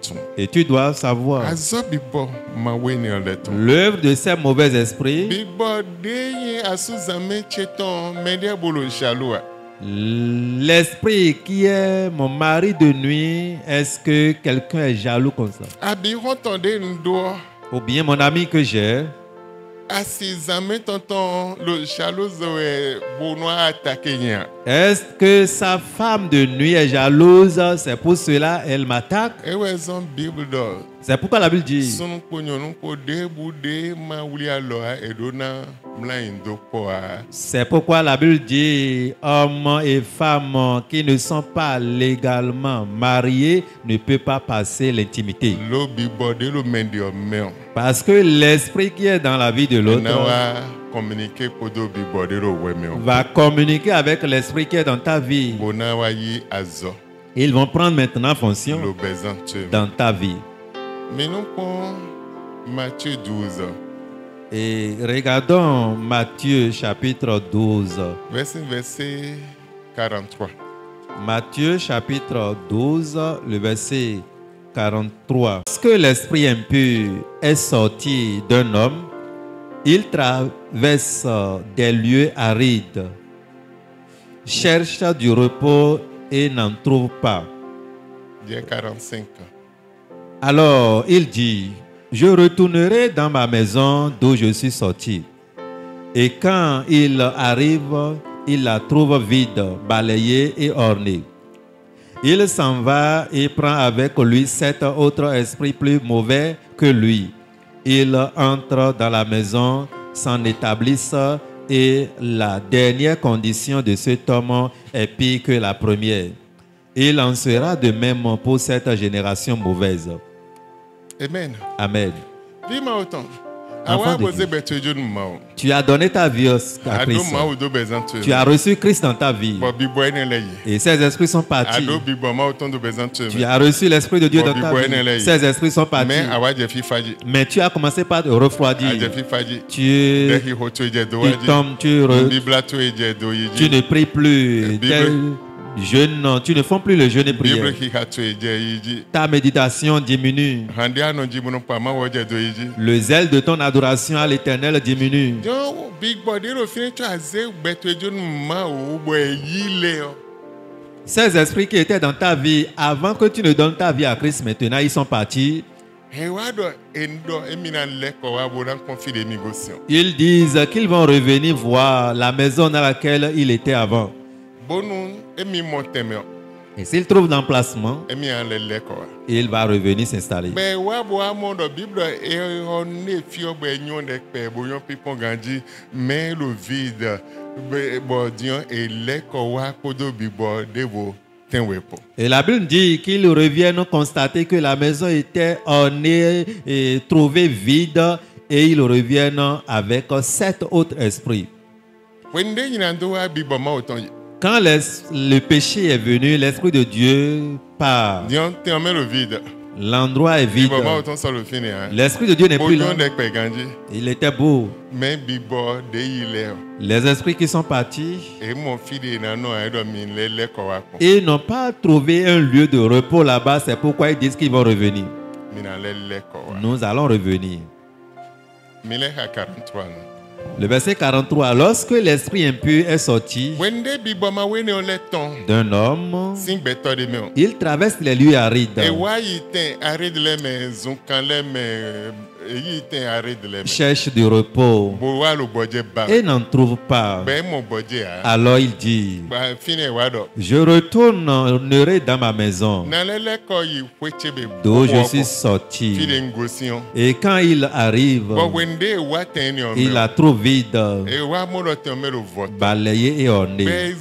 Tun. Et tu dois savoir. L'œuvre de ces mauvais esprits, l'esprit qui est mon mari de nuit, est-ce que quelqu'un est jaloux comme ça? Ou bien mon ami que j'ai, est-ce que sa femme de nuit est jalouse? C'est pour cela elle m'attaque C'est pourquoi la Bible dit C'est pourquoi la Bible dit hommes et femmes qui ne sont pas légalement mariés ne peuvent pas passer l'intimité. Parce que l'esprit qui est dans la vie de l'autre va communiquer avec l'esprit qui est dans ta vie. Ils vont prendre maintenant fonction dans ta vie. Minnu kpɔn Matthieu 12 Et regardons Matthieu chapitre 12. verset verset 43 Matthieu chapitre 12, le verset 43. Lorsque l'esprit impur est sorti d'un homme, il traverse des lieux arides, cherche du repos et n'en trouve pas. diɛ 45 Alors il dit, Je retournerai dans ma maison d'où je suis sorti. Et quand il arrive, il la trouve vide, balayée et ornée. Il s'en va et prend avec lui sept autres esprits plus mauvais que lui. Il entre dans la maison, s'en établissent et la dernière condition de cet homme est pire que la première. Il en sera de même pour cette génération mauvaise. Amen. Amen. Enfant de Dieu. Tu as donné ta vie au- à Christ. tu. As reçu Christ dans ta vie. Et ces esprits sont partis. Tu. As reçu l'Esprit de Dieu dans ta vie. Ces esprits sont partis. Mais tu as commencé par te refroidir. Tu, tu tombes, tu, re- ne pries plus. Jeûne, non, tu ne fais plus le jeûne et prière. Ta méditation diminue. Le zèle de ton adoration à l'éternel diminue. Ces esprits qui étaient dans ta vie avant que tu ne donnes ta vie à Christ, maintenant ils sont partis. Ils disent qu'ils vont revenir voir la maison dans laquelle il était avant. Et s'il trouve l'emplacement, il va revenir s'installer. Vide. Et la Bible dit qu'ils reviennent constater que la maison était ornée et trouvée vide et ils reviennent avec sept autres esprits. Quand le péché est venu, l'Esprit de Dieu part. Vide. L'endroit est vide. Ne ha. L'Esprit de Dieu n'est plus là. Il était beau. Les esprits qui sont partis, ils n'ont pas trouvé un lieu de repos là-bas. C'est pourquoi ils disent qu'ils vont revenir. Nous allons revenir. Le verset 43. Lorsque l'esprit impur est sorti d'un homme, il traverse les lieux arides. Cherche du repos. Et n'en trouve pas. Alors il dit, je retournerai dans ma maison d'où je suis sorti. Et quand il arrive, il la trouve vide, balayée et ornée.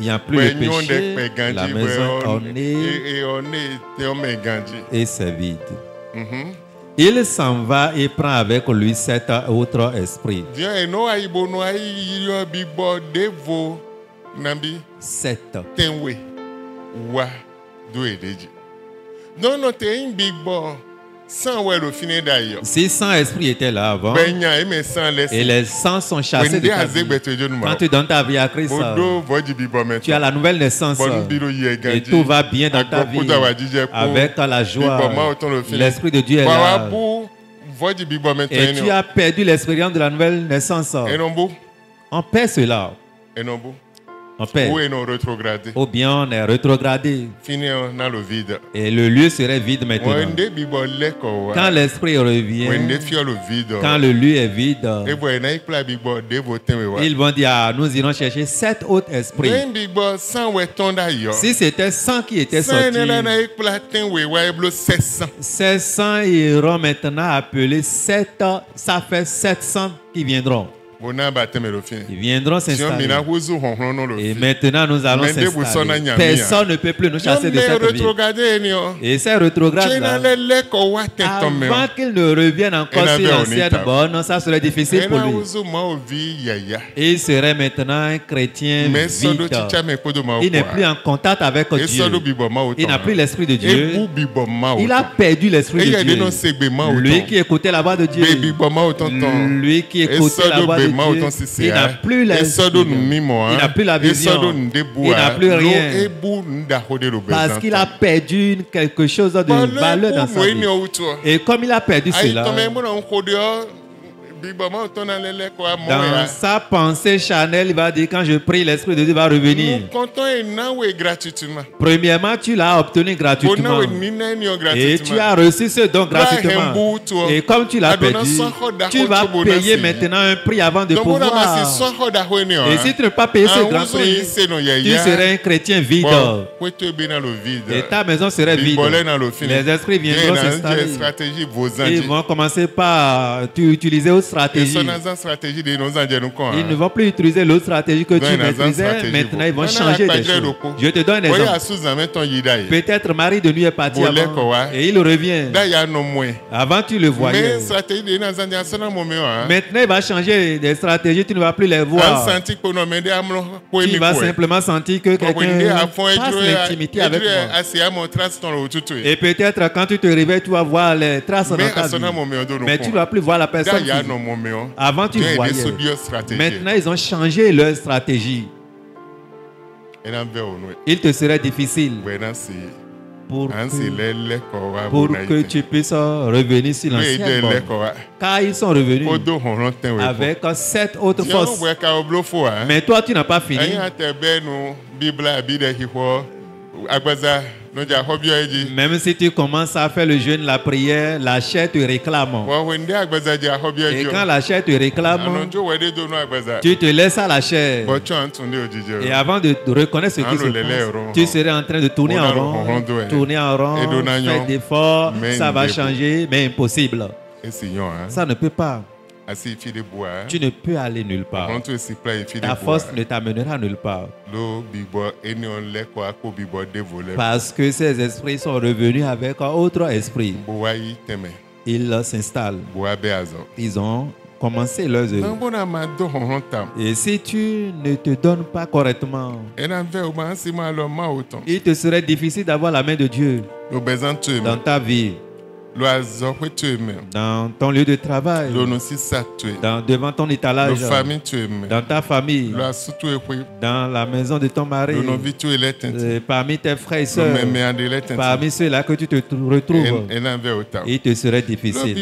Il y a plus de péché, la maison ornée. Et c'est vide. Mhm. Il s'en va et prend avec lui bɔ devo nabi Sept. tenwe wa 600 esprits étaient là avant. lɛ Et si les 100 sont chassés de ta vie. edzo Quand tu donnes ta vie à Christ, mɛ tu as la nouvelle naissance. yɛ Et tout va bien dans ta vie. Avec la joie. L'Esprit de Dieu est là. Et tɔn tu as perdu l'expérience de la nouvelle naissance. enɔbu On perd cela. Ou Ou bien on est rétrogradé. fini lo vide Et le lieu serait vide maintenant. Quand l'esprit revient, quand le lieu est vide, ils vont dire, ah, nous irons chercher sept autres esprits. Si c'était 100 qui étaient sortis, nena na ikpla tɛnwe wa eblo sɛsan ces 100 iront maintenant appeler 7, ça fait 700 qui viendront. Ils viendront s'installer. Et maintenant, nous allons s'installer. Personne ne peut plus nous chasser de cette yɔ Et ces rétrogrades avant qu'ils ne reviennent encore sur l'ancienne bonne, ça serait difficile pour lui. il serait maintenant un chrétien vide. Il n'est plus en contact avec Dieu. Il n'a plus l'esprit de Dieu. Il a perdu l'esprit de Dieu. Lui qui écoutait la voix de Dieu. Lui qui écoutait la voix de o Dieu. sisi Il n'a plus mimɔ Il n'a plus la vision. Il n'a plus rien. Parce qu'il a perdu quelque chose de valeur dans sa vie. Et comme il a perdu cela, Dans sa pensée charnelle, il va dire quand je prie, l'Esprit de Dieu va revenir. Premièrement, tu l'as obtenu gratuitement. Et tu as reçu ce don gratuitement. Et comme tu l'as perdu, tu vas payer maintenant un prix avant de pouvoir. Et hein. si tu ne pas payer ce Ah, grand prix, tu serais un chrétien vide. Et ta maison serait vide. Les esprits viendront s'installer. ils vont commencer par tu- utiliser stratégie de nos kon. Ils ne vont plus utiliser l'autre stratégie que tu maîtrisais. Maintenant, ils vont changer des choses. Je te donne un exemple. Peut-être Marie de nuit est partie avant et il revient. Avant, tu le voyais. Hein. Maintenant, il va changer des stratégies, tu ne vas plus les voir. Tu vas simplement sentir que quelqu'un passe l'intimité avec moi. Et peut-être quand tu te réveilles, tu vas voir les traces dans ta vie. Mais tu ne vas plus voir la personne. Avant, tu voyais. Maintenant, ils ont changé leur stratégie. Il te serait difficile pour si que, pour tu puisses revenir sur wa. Car ils sont revenus avec sept autres Force. forces. a. Mais toi, tu n'as pas fini. Même si tu commences à faire le jeûne, la prière, la chair te réclame. Et quand la chair te réclame, tu te laisses à la chair. Et avant de reconnaître ce qui se passe, tu serais en train de tourner en rond, tourner en rond, faire d'efforts, ça va changer, mais impossible. Hein. Ça ne peut pas. Hein. Tu ne peux aller nulle part. Ta bu force ne t'amènera nulle part. Parce que ces esprits sont revenus avec un autre esprit. Ils s'installent. Ils ont commencé leurs œuvres. Et si tu ne te donnes pas correctement, il te serait difficile d'avoir la main de Dieu dans ta vie, Dans ton lieu de travail, dans, devant ton étalage, dans ta famille, dans la maison de ton mari, euh, parmi tes frères et sœurs, parmi ceux-là que tu te tr- retrouves, il te serait difficile.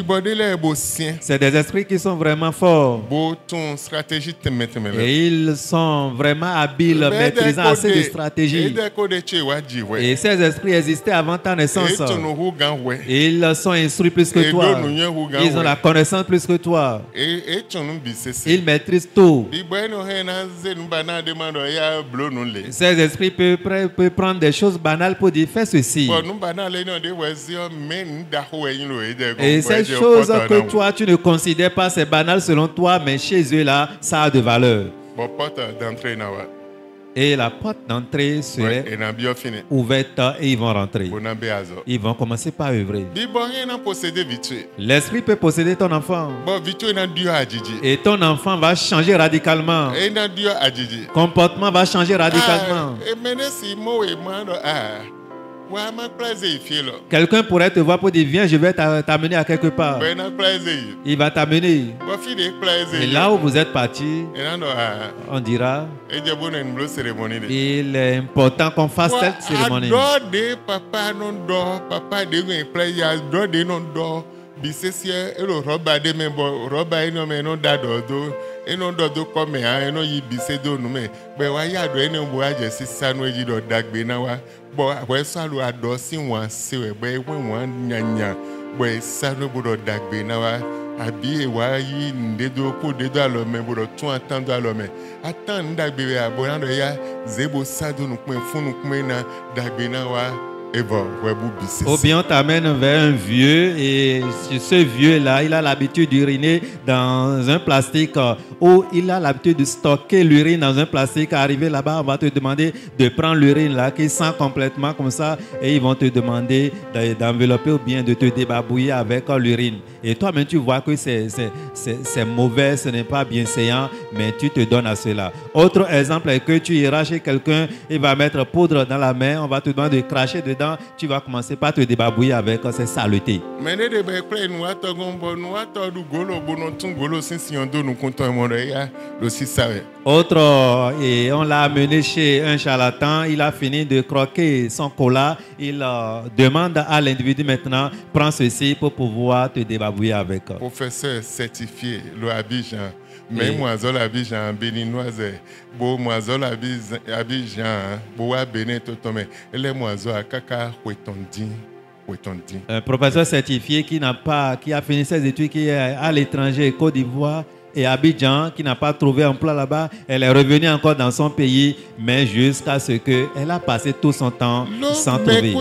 C'est des esprits qui sont vraiment forts. Et ils sont vraiment habiles, maîtrisant assez de stratégies. Et ces esprits existaient avant ta naissance. Ils sont instruits plus que toi. Ils ont la connaissance plus que toi. Ils maîtrisent tout. Ces esprits peuvent, peuvent prendre des choses banales pour dire fais ceci. Et ces choses que toi tu ne considères pas c'est banal selon toi, mais chez eux là, ça a de valeur. Et la porte d'entrée serait ouverte et ils vont rentrer. Ils vont commencer par œuvrer. L'esprit peut posséder ton enfant. Et ton enfant va changer radicalement. Comportement va changer radicalement. Quelqu'un pourrait te voir pour dire viens, je vais t'a- t'amener à quelque part. Yìí. Il va t'amener. Et là où vous êtes parti, ah. on dira il est important qu'on fasse cette cérémonie. Bisesie elo rɔba de me bɔ rɔba yi me no da dɔ eno dɔ do eno yi bise do nu me. Bɛ wa ya dɔ ene bo adze sisa no edzi dɔ dagbe na wa bɔ wɔ esɔ alo adɔ si wɔn ase wɛ bɛ ewe wɔn nyanya bɔ esa bo dɔ dagbe na wa abi ewa yi do ko do alɔ me bo dɔ tún atan do alɔ me atan nudagbe wɛ abo na dɔ ya zebo sa do nukpɛ fún nukpɛ na dagbe na wa Ou bien on t'amène vers un vieux et ce vieux-là, il a l'habitude d'uriner dans un plastique euh, ou il a l'habitude de stocker l'urine dans un plastique. Arrivé là-bas, on va te demander de prendre l'urine là qui sent complètement comme ça et ils vont te demander de- d'envelopper ou bien de te débarbouiller avec euh, l'urine. Et toi-même, tu vois que c'est- mauvais, ce n'est pas bien séant, mais tu te donnes à cela. Autre exemple est que tu iras chez quelqu'un, il va mettre poudre dans la main, on va te demander de cracher dedans, tu vas commencer par te débarbouiller avec ces saletés. wɛ Autre, et on l'a amené chez un charlatan, il a fini de croquer son cola, il euh, demande à l'individu maintenant, prends ceci pour pouvoir te débabouiller avec. professeur certifié le Abidjan. Mais moisol Abidjan béninoise moisol Abiz- Abidjan bo wa Bénin moisol akaka wetondi wetondi Un professeur certifié qui n'a pas, qui a fini ses études, qui est à l'étranger, Côte d'Ivoire et Abidjan, qui n'a pas trouvé emploi là-bas, elle est revenue encore dans son pays, mais jusqu'à ce que elle a passé tout son temps sans trouver.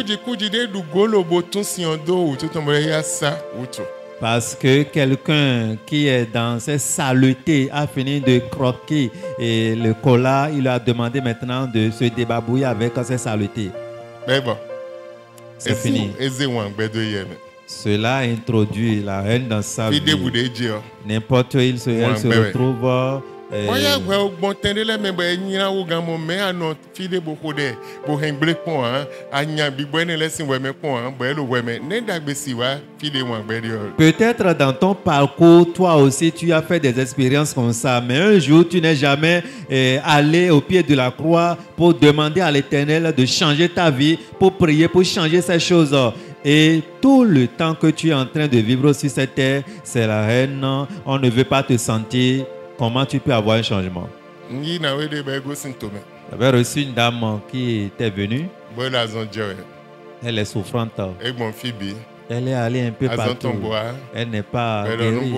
Parce que quelqu'un qui est dans ses saletés a fini de croquer et le cola, il lui a demandé maintenant de se débabouiller avec ses saletés. mais bon C'est fini. Cela introduit la haine dans sa vie. N'importe où il se, elle se retrouve. Wo gan mo bo anya wa. Peut-être dans ton parcours, toi aussi, tu as fait des expériences comme ça, mais un jour, tu n'es jamais euh, allé au pied de la croix pour demander à l'Éternel de changer ta vie, pour prier, pour changer ces choses. Et tout le temps que tu es en train de vivre sur cette terre, c'est la haine. On ne veut pas te sentir. Comment tu peux avoir un changement? J'avais reçu une dame qui était venue. Elle est souffrante. Elle est allée un peu partout. Elle n'est pas guérie.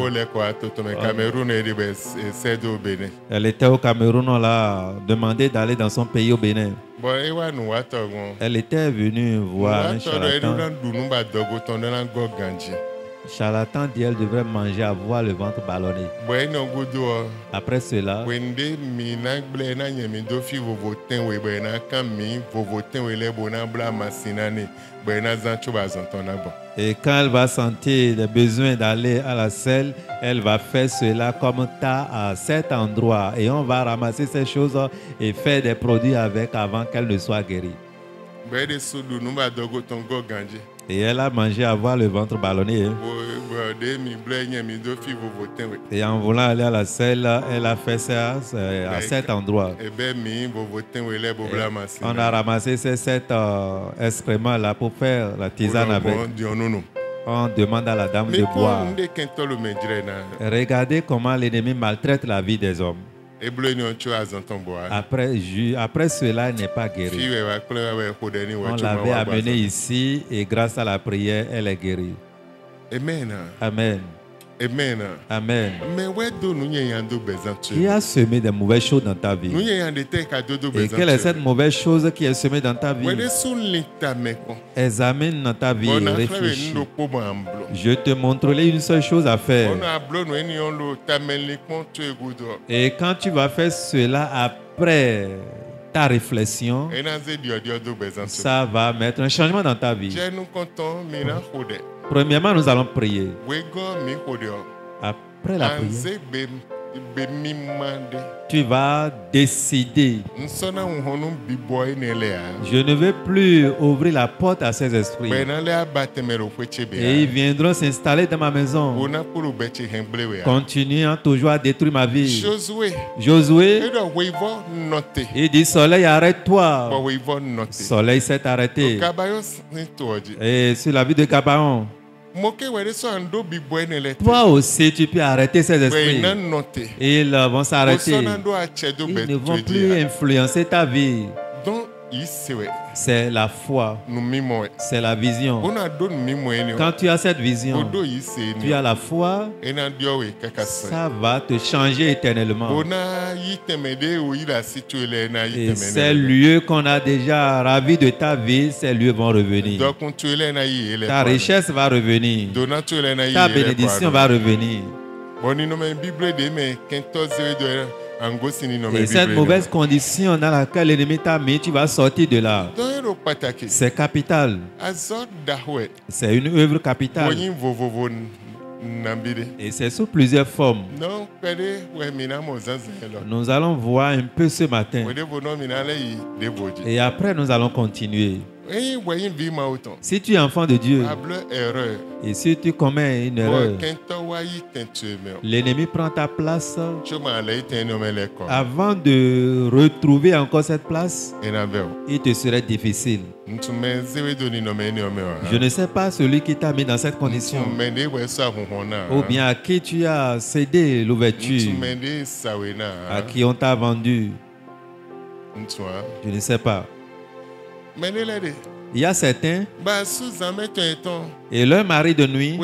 Elle était au Cameroun, on l'a demandé d'aller dans son pays au Bénin. ŋɔ Elle était venue voir un eɖo charlatan. Charlatan dit elle devrait manger, avoir le ventre ballonné. Après cela, et quand elle va sentir le besoin d'aller à la selle, elle va faire cela comme ça à cet endroit. Et on va ramasser ces choses et faire des produits avec avant qu'elle ne soit guérie. Et elle a mangé, avoir le ventre ballonné. Et en voulant aller à la selle, elle a fait ça euh, à cet endroit. bla masina. On a ramassé ces sept euh, excréments-là pour faire la tisane avec. On demande à la dame de boire. Regardez comment l'ennemi maltraite la vie des hommes. Bɔa. Après, après cela, elle n'est pas guérie. On l'avait amenée ici et grâce à la prière, elle est guérie. amen Amen. Amen. Amen. Qui a semé des mauvaises choses dans ta vie? Et quelle est cette mauvaise chose qui est semée dans ta vie? Examine dans ta vie, réfléchis. Je te montrerai une seule chose à faire. Et quand tu vas faire cela après ta réflexion, ça va mettre un changement dans ta vie. Premièrement, nous allons prier. Après la prière, tu vas décider. Je ne vais plus ouvrir la porte à ces esprits. Et ils viendront s'installer dans ma maison, continuant toujours à détruire ma vie. Josué il dit Soleil, arrête-toi. Soleil s'est arrêté. Et sur la vie de Gabaon, Toi aussi, tu peux arrêter ces esprits. Ils vont s'arrêter. Ils ne vont plus influencer ta vie. C'est la foi, c'est la vision. O. Quand tu as cette vision, tu as la foi, ça va te changer éternellement. Et ces lieux qu'on a déjà ravis de ta vie, ces lieux vont revenir. Ta richesse va revenir. Ta bénédiction va revenir. Et cette mauvaise condition dans laquelle l'ennemi t'a mis, tu vas sortir de là. C'est capital. C'est une œuvre capitale. Et c'est sous plusieurs formes. Nous allons voir un peu ce matin. Et après, nous allons continuer. Si tu es enfant de Dieu et si tu commets une erreur, l'ennemi prend ta place. Avant de retrouver encore cette place, Ena bɛ o. il te serait difficile. Wa. Je ne sais pas celui qui t'a mis dans cette condition, ou bien à qui tu as cédé l'ouverture, à qui on t'a vendu. Je ne sais pas. Il y a certains, Ba su zamɛ tɔn etɔn. et leur mari de nuit,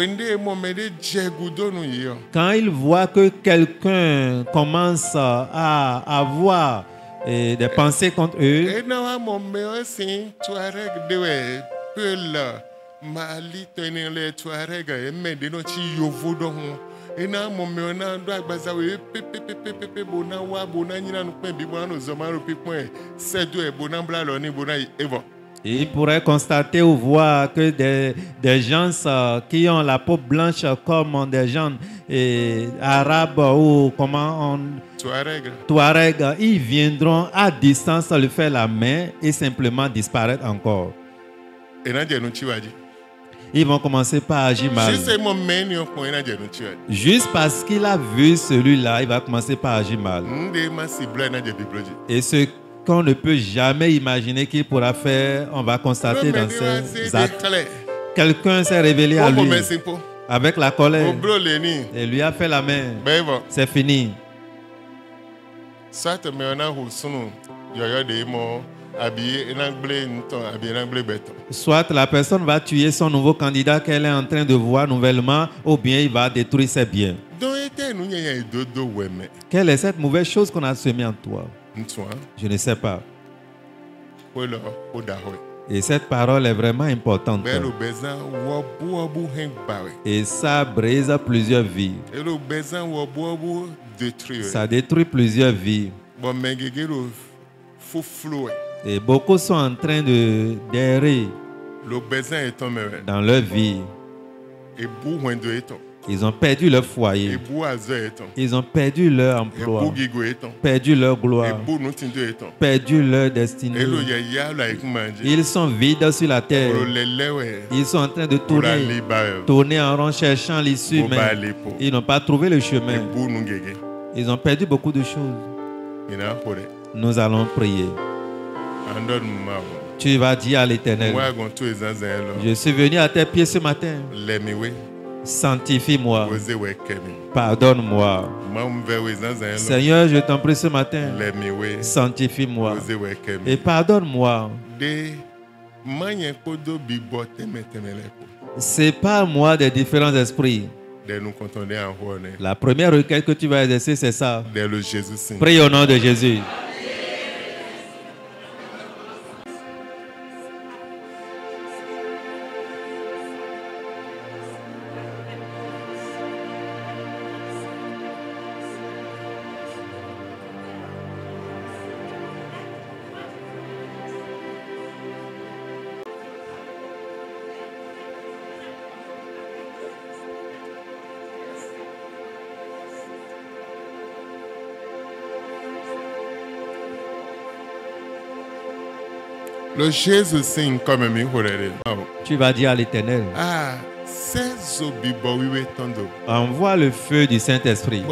quand ils voient que quelqu'un commence à avoir eh, des pensées contre eux, Ena wa mɔ mɛ o si tuareg de wɛ pe la mali tɔni lɛ tuareg eme de no tsi yovo dɔ ho. Ena mɔ mɛ o na do agbaza wo pepepepepe bona wa bona nyina nu kpɛ bi bona no zɔma ro pikpɔn sɛdo bona bla lɔ ni bona yi evɔ. Et il pourrait constater ou voir que des, des gens euh, qui ont la peau blanche comme des gens arabes ou comment on Tuareg. Touareg, ils viendront à distance lui faire la main et simplement disparaître encore. Ena jɛ Ils vont commencer par agir mal. Juste parce qu'il a vu celui-là, il va commencer par agir mal. Dzi. Et ce qu'on ne peut jamais imaginer qu'il pourra faire, on va constater dans ses actes. Quelqu'un s'est révélé à lui avec la colère et lui a fait la main. Bɔ. C'est fini. Soit la personne va tuer son nouveau candidat qu'elle est en train de voir nouvellement, ou bien il va détruire ses biens. Quelle est cette mauvaise chose qu'on a semée en toi? Je ne sais pas. Et cette parole est vraiment importante. hɛn gbawɛ Et ça brise plusieurs vies. detruire Ça détruit plusieurs vies. Et beaucoup sont en train de d'errer dans leur vie. Ils ont perdu leur foyer. Ils ont perdu leur emploi. Perdu leur gloire. Perdu leur destinée. Ils sont vides sur la terre. Ils sont en train de tourner, tourner en rond cherchant l'issue, mais ils n'ont pas trouvé le chemin. Ils ont perdu beaucoup de choses. Nous allons prier. Tu vas dire à l'Éternel, je suis venu à tes pieds ce matin. Sanctifie-moi. Pardonne-moi. Seigneur, je t'en prie ce matin. Sanctifie-moi. Et pardonne-moi. Sépare-moi des différents esprits. La première requête que tu vas exercer, c'est ça. Prie au nom de Jésus. Mi awo Tu vas dire à l'Éternel, do envoie le feu du Saint-Esprit.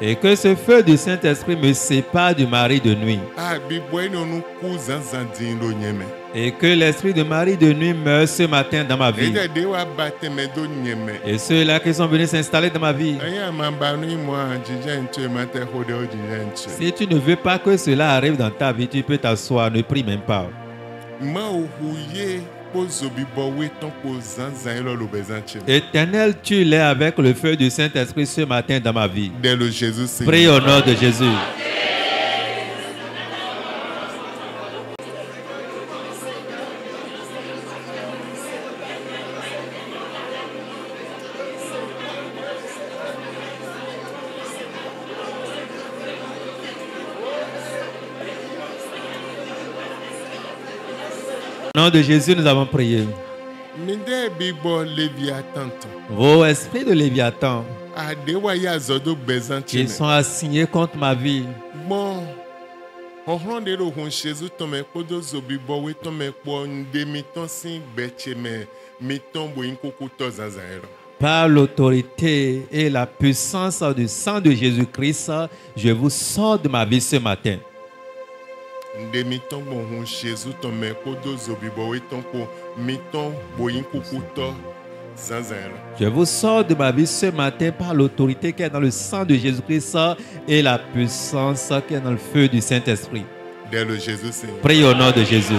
Et que ce feu du Saint-Esprit me sépare du mari de nuit. Et que l'esprit de mari de nuit meure ce matin dans ma vie. Et ceux-là qui sont venus s'installer dans ma vie. Si tu ne veux pas que cela arrive dans ta vie, tu peux t'asseoir, ne prie même pas. Éternel, tu l'es avec le feu du Saint-Esprit ce matin dans ma vie. Prie au nom de Jésus. Nom de Jésus, nous avons prié. Vos esprits de Léviathan qui sont assignés contre ma vie. Par l'autorité et la puissance du sang de Jésus-Christ, je vous sors de ma vie ce matin. Sezu tɔmɛ kpo mitɔ boyin. Je vous sors de ma vie ce matin par l'autorité qui est dans le sang de Jésus-Christ et la puissance qui est dans le feu du Saint-Esprit. Dès le Jésus si. Prie au nom de Jésus.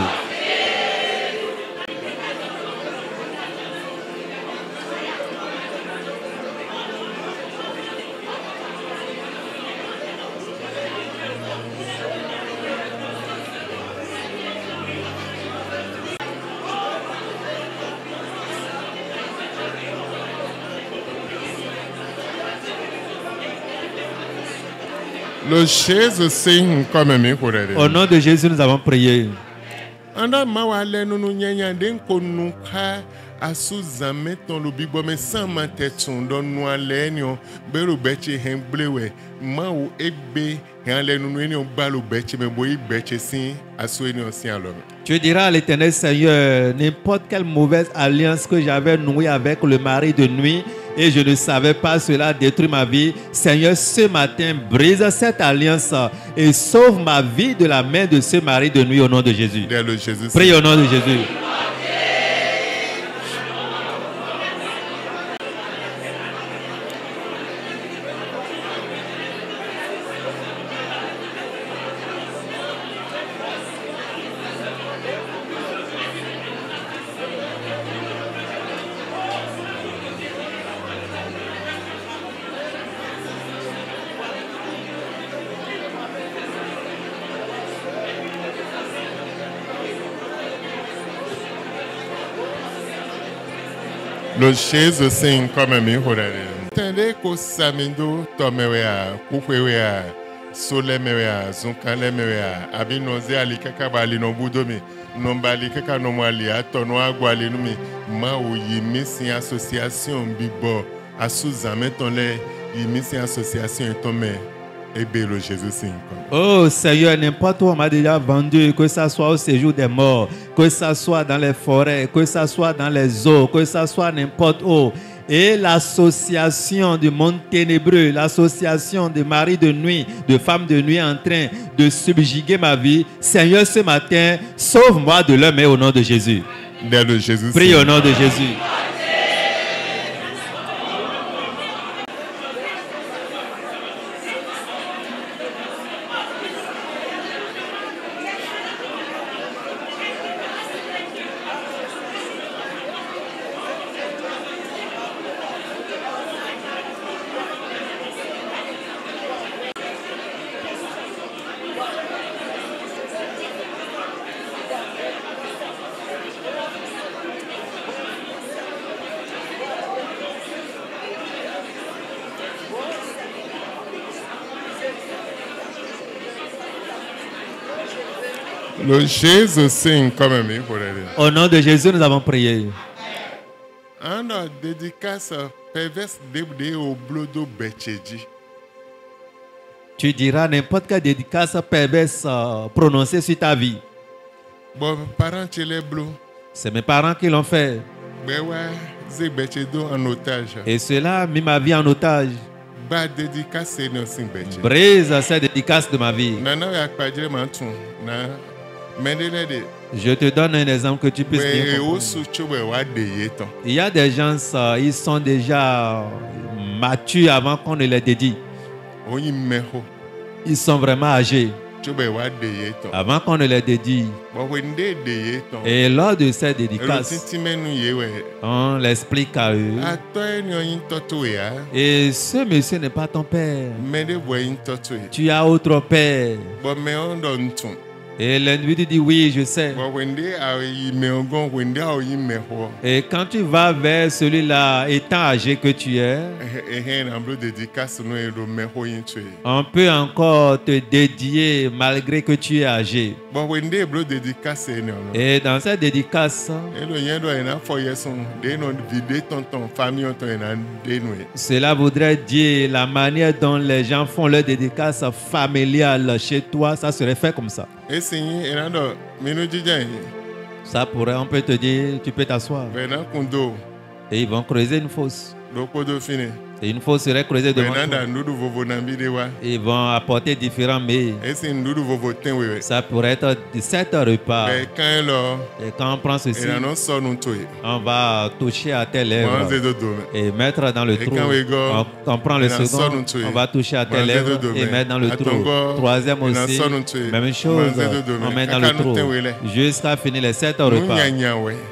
Si asu ni o si alɔ me. Tu diras à l'éternel Seigneur, n'importe quelle mauvaise alliance que j'avais nouée avec le mari de nuit et je ne savais pas cela détruit ma vie. Seigneur, ce matin, brise cette alliance et sauve ma vie de la main de ce mari de nuit au nom de Jésus. Prie au nom de Jésus. Wɛa abi nɔze ali kaka ba ali nɔ budo mi nɔba ali kaka nɔ mo ali atɔ nɔ agɔ ali nu mi mawu yi mi si association bibɔ asu zamɛtɔ lɛ yi mi. Si association tɔmɛ Oh Seigneur, n'importe où on m'a déjà vendu, que ça soit au séjour des morts, que ça soit dans les forêts, que ça soit dans les eaux, que ça soit n'importe où. Et l'association du monde ténébreux, l'association de maris de nuit, de femmes de nuit en train de subjuguer ma vie. Seigneur, ce matin, sauve-moi de leur main au nom de Jésus. Prie au nom de Jésus. Le. Au nom de Jésus, nous avons prié. Dédicace perverse blodo bɛtse dzi. Tu diras n'importe quelle dédicace perverse euh, prononcée sur ta vie. Bɔn parents lɛ blo. C'est mes parents qui l'ont fait. Gbɛtse do en otage. Et cela a mis ma vie en otage. Brise cette dédicace de ma vie. Je te donne un exemple que tu puisses bien comprendre. Il y a des gens, ils sont déjà matures avant qu'on ne les dédie. Ils sont vraiment âgés avant qu'on ne les dédie. Et lors de cette Elo dédicace, titi mɛnu ye wɛ. on l'explique à eux. Ya. Et ce monsieur n'est pas ton père. Tu as autre père. Et l'individu dit oui, je sais. Mɛ xɔ. Et quand tu vas vers celui-là, étant âgé que tu es, yin tso ye. on peut encore te dédier malgré que tu es âgé. Et dans cette dédicace, denwe. cela voudrait dire la manière dont les gens font leur dédicace familiale chez toi, ça serait fait comme ça. Ça pourrait, on peut te dire, tu peux t'asseoir. Et ils vont creuser une fosse. Et une fosse serait creusée devant. Ils vont apporter différents mets. Ça pourrait être 17 repas. Et quand on prend ceci, on va toucher à do me. et mettre dans le trou. On, on prend le il second, on va toucher à do do et me. mettre dans le trou. Troisième il aussi, même chose, on met dans le trou jusqu'à finir les sept Nou repas.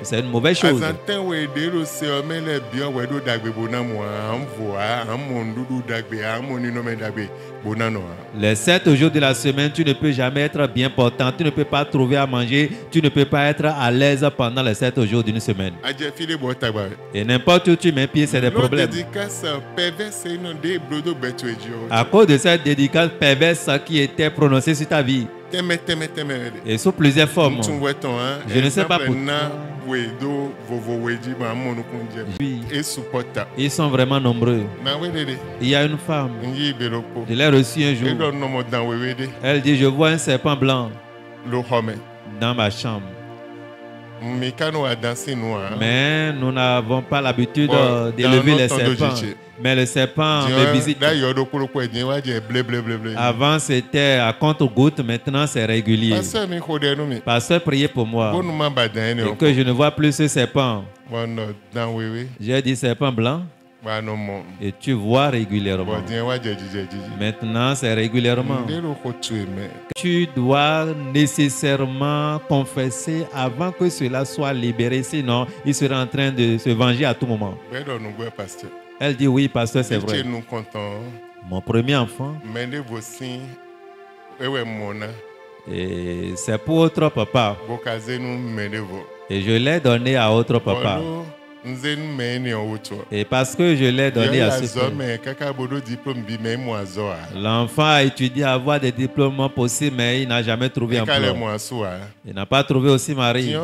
C'est une mauvaise chose. Les sept jours de la semaine, tu ne peux jamais être bien portant, tu ne peux pas trouver à manger, tu ne peux pas être à l'aise pendant les sept jours d'une semaine. Et n'importe où tu mets pied, c'est des problèmes. À cause de cette dédicace perverse qui était prononcée sur ta vie, et sous plusieurs formes. hã. Je ne sais pas exemple, pour na toi. woe do vovovoe dzi ma am mo nukun dze. Oui, e supporta. ils sont vraiment nombreux. ɖe. Il y a une femme, je l'ai reçue un jour. Elle dit, je vois un serpent blanc dans ma chambre. nua. Mais nous n'avons pas l'habitude euh, d'élever les serpents. Mais le serpent me visite. Avant, c'était à compte-goutte, maintenant, c'est régulier. pasteur priez pour moi. Et que je ne vois plus ce serpent. J'ai dit serpent blanc et tu vois régulièrement. Maintenant, c'est régulièrement. Tu dois nécessairement confesser avant que cela soit libéré, sinon il sera en train de se venger à tout moment. Elle dit oui, pasteur, c'est vrai. Mon premier enfant, ewɛ mɔna et c'est pour autre papa. Et je l'ai donné à autre papa. Et parce que je l'ai donné à ce azɔ père, mɛ kaka bodo diplôme bi mɛ emu azɔ a. l'enfant a étudié à avoir des diplômes possibles, mais il n'a jamais trouvé eka le emploi. mu asu a. Il n'a pas trouvé aussi mari.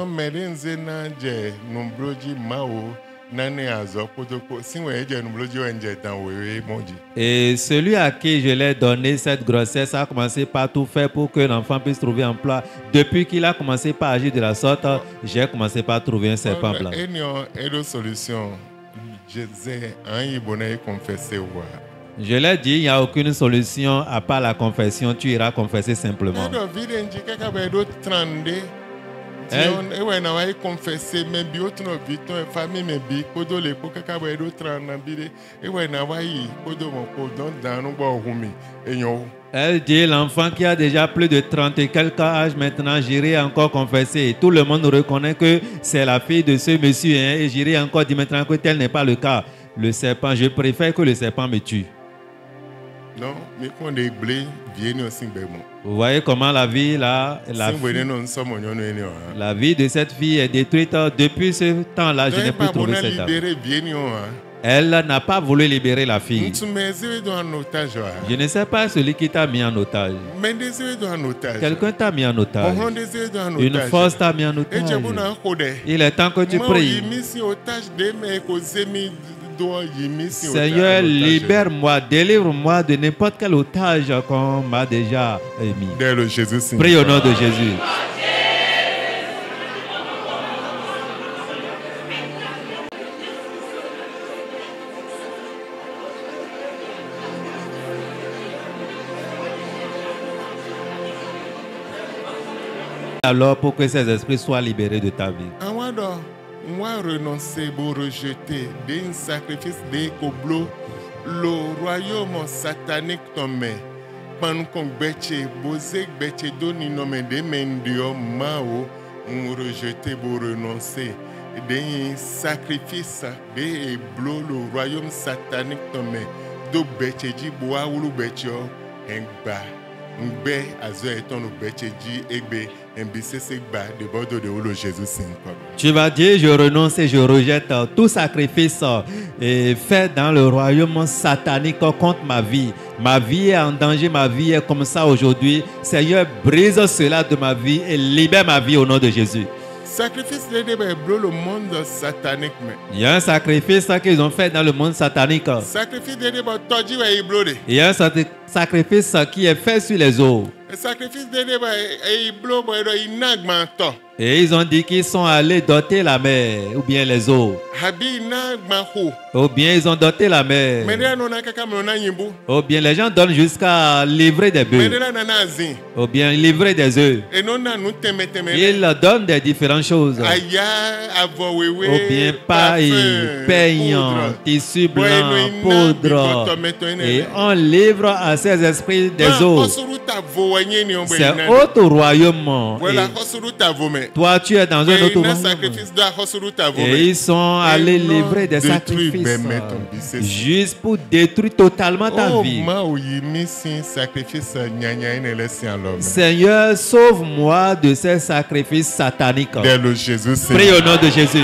Et celui à qui je l'ai donné cette grossesse a commencé par tout faire pour que l'enfant puisse trouver emploi. Depuis qu'il a commencé par agir de la sorte, j'ai commencé par trouver un serpent blanc. Je l'ai dit, il n'y a aucune solution à part la confession. Tu iras confesser simplement. Na wa confesse bi bi le kaka tran na bi na wa yi mi enyɔ wo. Elle dit, l'enfant qui a déjà plus de 30 et quelques âges maintenant, j'irai encore confesser. Et tout le monde reconnaît que c'est la fille de ce monsieur. hein, et j'irai encore dire maintenant que tel n'est pas le cas. Le serpent, je préfère que le serpent me tue. Vous voyez comment la vie, là, la, ni wa. la vie de cette fille est détruite. Depuis ce temps-là, je n'ai plus trouvé cette vie wa. Elle n'a pas voulu libérer la fille. wa. Je ne sais pas celui qui t'a mis en otage. Quelqu'un t'a mis en otage. Une force t'a mis en otage. Il est temps que tu pries. Seigneur, libère-moi, délivre-moi de n'importe quel otage qu'on m'a déjà mis. Dès le Jésus signe. Prie au nom de Jésus. Alors pour que ces esprits soient libérés de ta vie. Moi renoncer bo rejeter de un sacrifice de koblo le royaume satanique tɔmɛ kpankɔn gbɛtse boze gbɛtse do ninɔmɛ de mɛ ndiɔ mawo ń rejeter bo renoncer de un sacrifice de eblo le royaume satanique tɔmɛ do gbɛtse dzi bo awulu gbɛtseɔ ɛgba ŋgbɛ Tu vas dire, je renonce et je rejette tout sacrifice euh, fait dans le royaume satanique contre ma vie. Ma vie est en danger, ma vie est comme ça aujourd'hui. Seigneur, brise cela de ma vie et libère ma vie au nom de Jésus. Sacrifice le monde satanique mɛ. Il y a un sacrifice euh, qu'ils ont fait dans le monde satanique. sacrifice de. Il y a un sacri- sacrifice qui est fait sur les eaux. sacrifice Et ils ont dit qu'ils sont allés doter la mer, ou bien les eaux. Ou bien ils ont doté la mer. Ou bien les gens donnent jusqu'à livrer des bœufs. Ou bien livrer des œufs. Ils donnent des différentes choses. Ou bien paille, peigne, tissu blanc, poudre. Et on livre à ces esprits des eaux. C'est autre royaume. Et toi, tu es dans un autre royaume. vo Et ils sont allés livrer des sacrifices business. juste pour détruire totalement ta vie. mɛ. Seigneur, sauve-moi de ces sacrifices sataniques. Prie au nom de Jésus.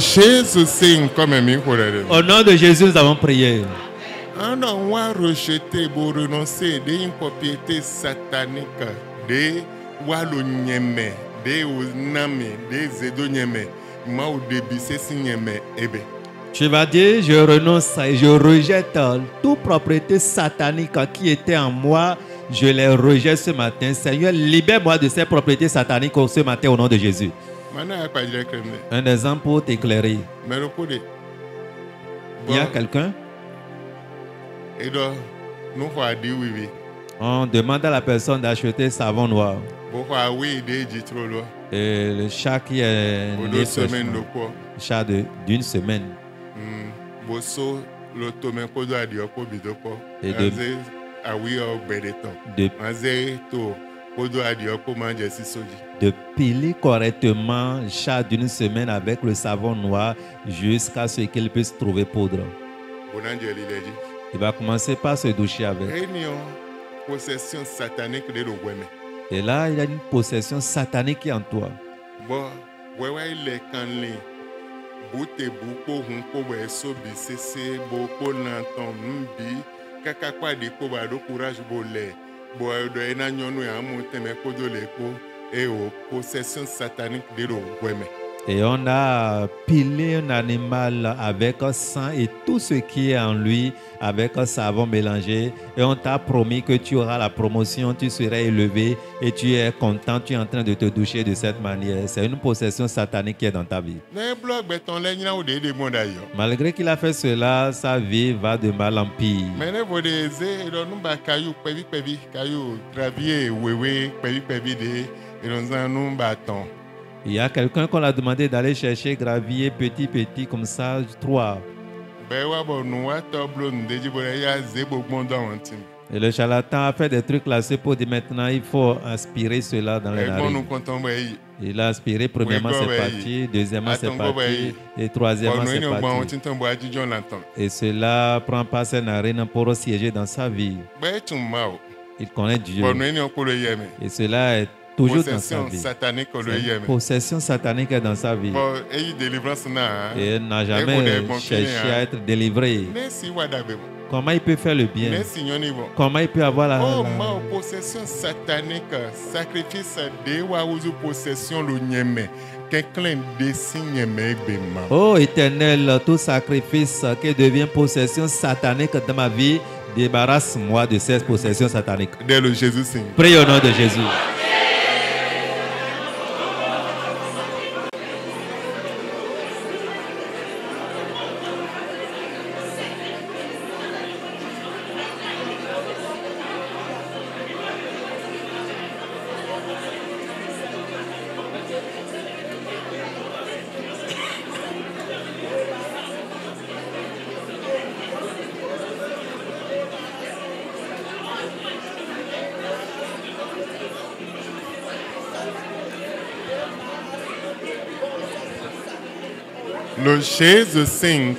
Jésus c'est comme mi ko rɛ de. Au nom de Jésus, nous avons prié. Dɔ wa rejeter bo renoncer de une propriété satanique de wa lo nyɛmɛ de o nami de zedo nyɛmɛ ma o debi sesi nyɛmɛ ebe. Tu vas dire, je renonce et je rejette toute propriété satanique qui était en moi. Je les rejette ce matin. Seigneur, libère-moi de ces propriétés sataniques ce matin au nom de Jésus. Un exemple pour t'éclairer. Il y a quelqu'un, on demande à la personne d'acheter savon noir. Et le chat qui est né chat d'une semaine. Mm, kpɔ. Et de- de. De, piler correctement chat d'une semaine avec le savon noir jusqu'à ce qu'il puisse trouver poudre. Il va commencer par se doucher avec. Et là, il y a une possession satanique en toi. Kaka lɛ. Bɔ ɛdɔ ena nyɔnu ya mu tɛmɛ kodo le kpo. E o possession satanique de lo wɛmɛ. Et on a pilé un animal avec un sang et tout ce qui est en lui avec un savon mélangé. Et on t'a promis que tu auras la promotion, tu serais élevé et tu es content, tu es en train de te doucher de cette manière. C'est une possession satanique qui est dans ta vie. Malgré qu'il a fait cela, sa vie va de mal en pire. Il y a quelqu'un qu'on a demandé d'aller chercher gravier petit petit comme ça, trois. Et le charlatan a fait des trucs classés pour dire maintenant il faut aspirer cela dans les nu narines. yi Il a aspiré, premièrement c'est go, parti, deuxièmement c'est go, parti, et troisièmement c'est parti. Et cela prend pas ses narines pour siéger dans sa vie. Il connaît Dieu. Et cela est toujours dans sa possession vie. satanique une possession satanique dans sa vie. Et il n'a Et jamais cherché à hein. être délivré. ne si wa da bɛ bɔ Comment il peut faire le bien? Comment il peut avoir la... o la- possession satanique sacrifice possession ma. Oh éternel, tout sacrifice qui devient possession satanique dans ma vie, débarrasse-moi de ces possessions sataniques. dès le Jésus signe. Prie au nom de Jésus.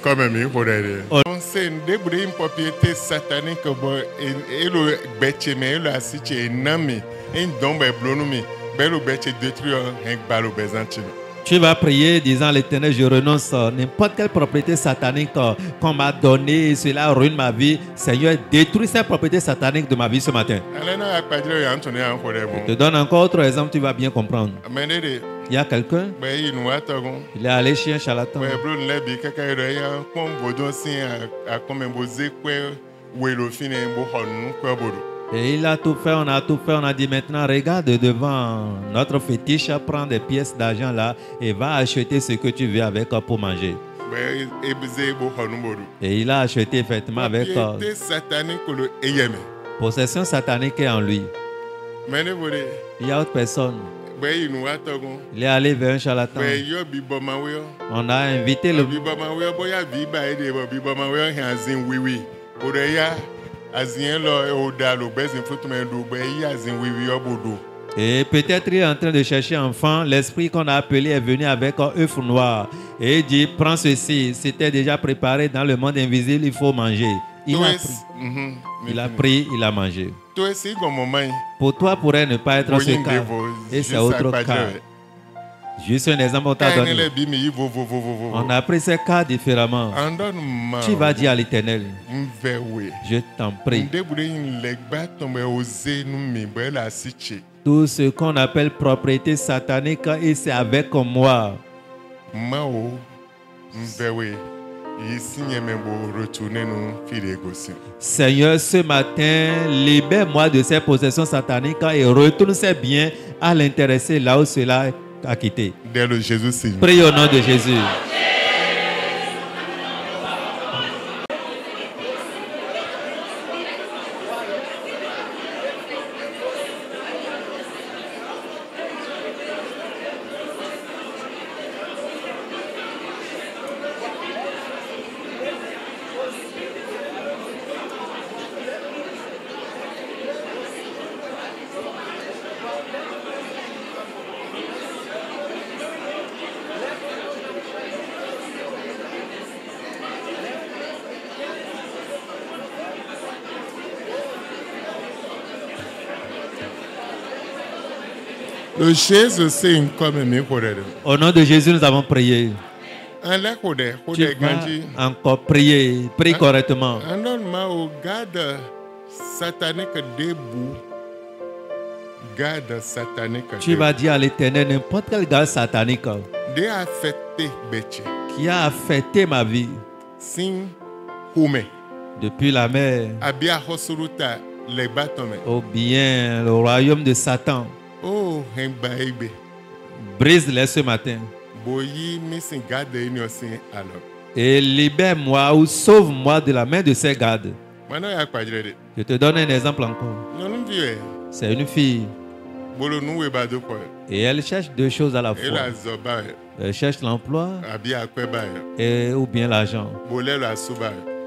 Comme mi kodere. Oh. On sait débré une propriété satanique bo et le beche me le asiche nami un don be blonumi be le beche détruire un balo bezantino. Tu vas prier disant l'éternel, je renonce à n'importe quelle propriété satanique euh, qu'on m'a donnée, cela ruine ma vie. Seigneur, détruis cette propriété satanique de ma vie ce matin. Je te donne encore autre exemple, tu vas bien comprendre. Il y a quelqu'un, il est allé chez un charlatan. Et il a tout fait, on a tout fait, on a dit maintenant, regarde devant notre fétiche, prends des pièces d'argent là et va acheter ce que tu veux avec pour manger. Bodo. Et il a acheté effectivement avec possession satanique est en lui. Il y a autre personne. Il est allé vers un charlatan. On a invité le. Et peut-être il est en train de chercher enfant. L'esprit qu'on a appelé est venu avec un œuf noir. Et il dit, prends ceci. C'était déjà préparé dans le monde invisible, il faut manger. Il a pris, mhm, il a mi- pris, il a mangé. Pour toi, pourrait ne pas être ce cas. Et c'est autre cas. Juste un exemple, on t'a donné. On a pris ces cas différemment. Tu vas dire à l'éternel, je t'en prie, tout ce qu'on appelle propriété satanique, et c'est avec moi. Seigneur, ce matin, libère-moi de ces possessions sataniques et retourne ces biens à l'intéressé là où cela a quitté. Dès le Jésus signe. Prie au nom de Jésus. Au nom de Jésus, nous avons prié. Tu vas ganji. encore prier. Prie correctement. Andọ́nu ma o garde satanique debout. Garde satanique Tu vas dire à l'éternel n'importe quel gars satanique bẹ́tẹ̀. qui a affecté ma vie depuis la mer au bien le royaume de Satan. O hẹn gba egbe. Brise-les ce matin. Et libère-moi ou sauve-moi de la main de ces gardes. Je te donne un exemple encore. C'est une fille. Et elle cherche deux choses à la fois. Elle cherche l'emploi. Et ou bien l'argent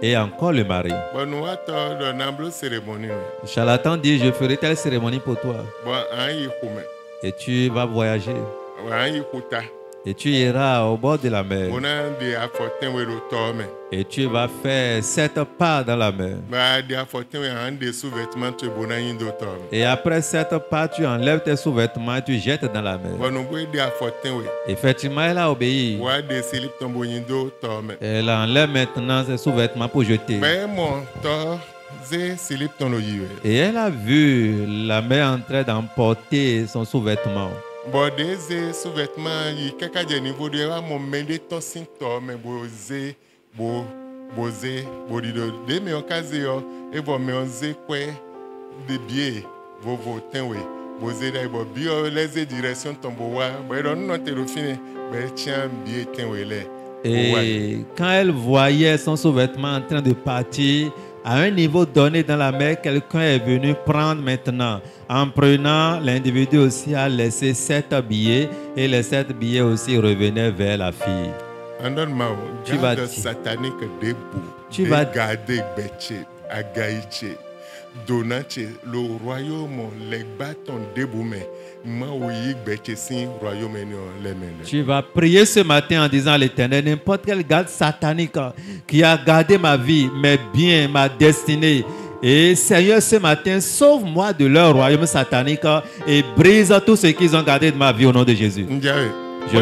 Et encore le mari. Le charlatan dit je ferai telle cérémonie pour toi et tu vas voyager. Et tu iras au bord de la mer et tu vas faire sept pas dans la mer. Et après sept pas, tu enlèves tes sous-vêtements et tu jettes dans la mer. Effectivement, elle a obéi. Elle enlève maintenant ses sous-vêtements pour jeter. Et elle a vu la mer en train d'emporter son sous-vêtement. Bɔn de ze sous-vêtement yi kaka dze niveau de wa mɔ mɛ de tɔ si tɔ mɛ bo ze bo bo ze bo di do. De mi ka ze yɔ evɔ mi ze kɔɛ de bie vovo tɛnwe bo ze da bɔ bi yɔ lɛ ze direction tɔn bo wa. Bɔn ɛdɔ nunɔ te do fini bɛ tia bie bo Et quand elle voyait son sous-vêtement en train de partir, à un niveau donné dans la mer, quelqu'un est venu prendre maintenant. En prenant, l'individu aussi a laissé sept billets et les sept billets aussi revenaient vers la fille. Tu vas satanique de bo Tu vas- garde gbɛtse agaitse donna tse le royaume le gbatɔn debu me yi tse si royaume ni le me le. Tu vas prier ce matin en disant à l'éternel, n'importe quel garde satanique qui a gardé ma vie, mes biens, ma destinée. Et Seigneur, ce matin, sauve-moi de leur royaume satanique et brise tout ce qu'ils ont gardé de ma vie au nom de Jésus. Ndiawe, Je-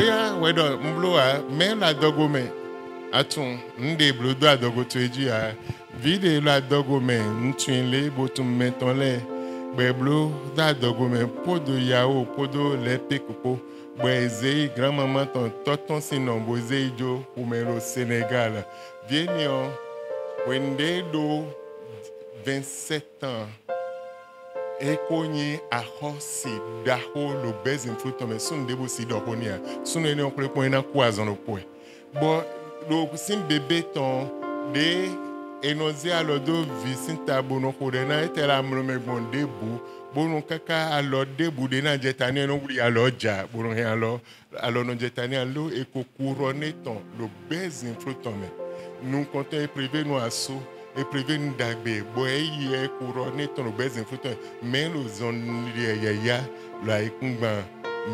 vide la dogo me ntun le botum me ton le. Da dogo me podo yawo podo le pekupo gbe eze grand maman ton toton sinon bo eze ijo umero Sénégal vieni o wende do 27 ans. Ekonye axɔ si daxo lo bezin flutɔ me sunu de bo si nia sunu ene kple kpɔn ena bebe tɔn de enɔzi alɔ do vi sin ta bono ko de na ete la amlɔ me gbɔn de bu bono kaka alɔ de bu de na dzeta ne no wuli alɔ dza bono he alɔ alɔ no dzeta ne alo ekoku rɔ ne tɔn lo bezin flutɔ me nukɔtɔ eprive nu aso eprive nu dagbe bɔ eyi ekurɔ ne tɔn lo bɛzin fún tɔn mɛ lo zɔn liɛ yɛya lo ayikungba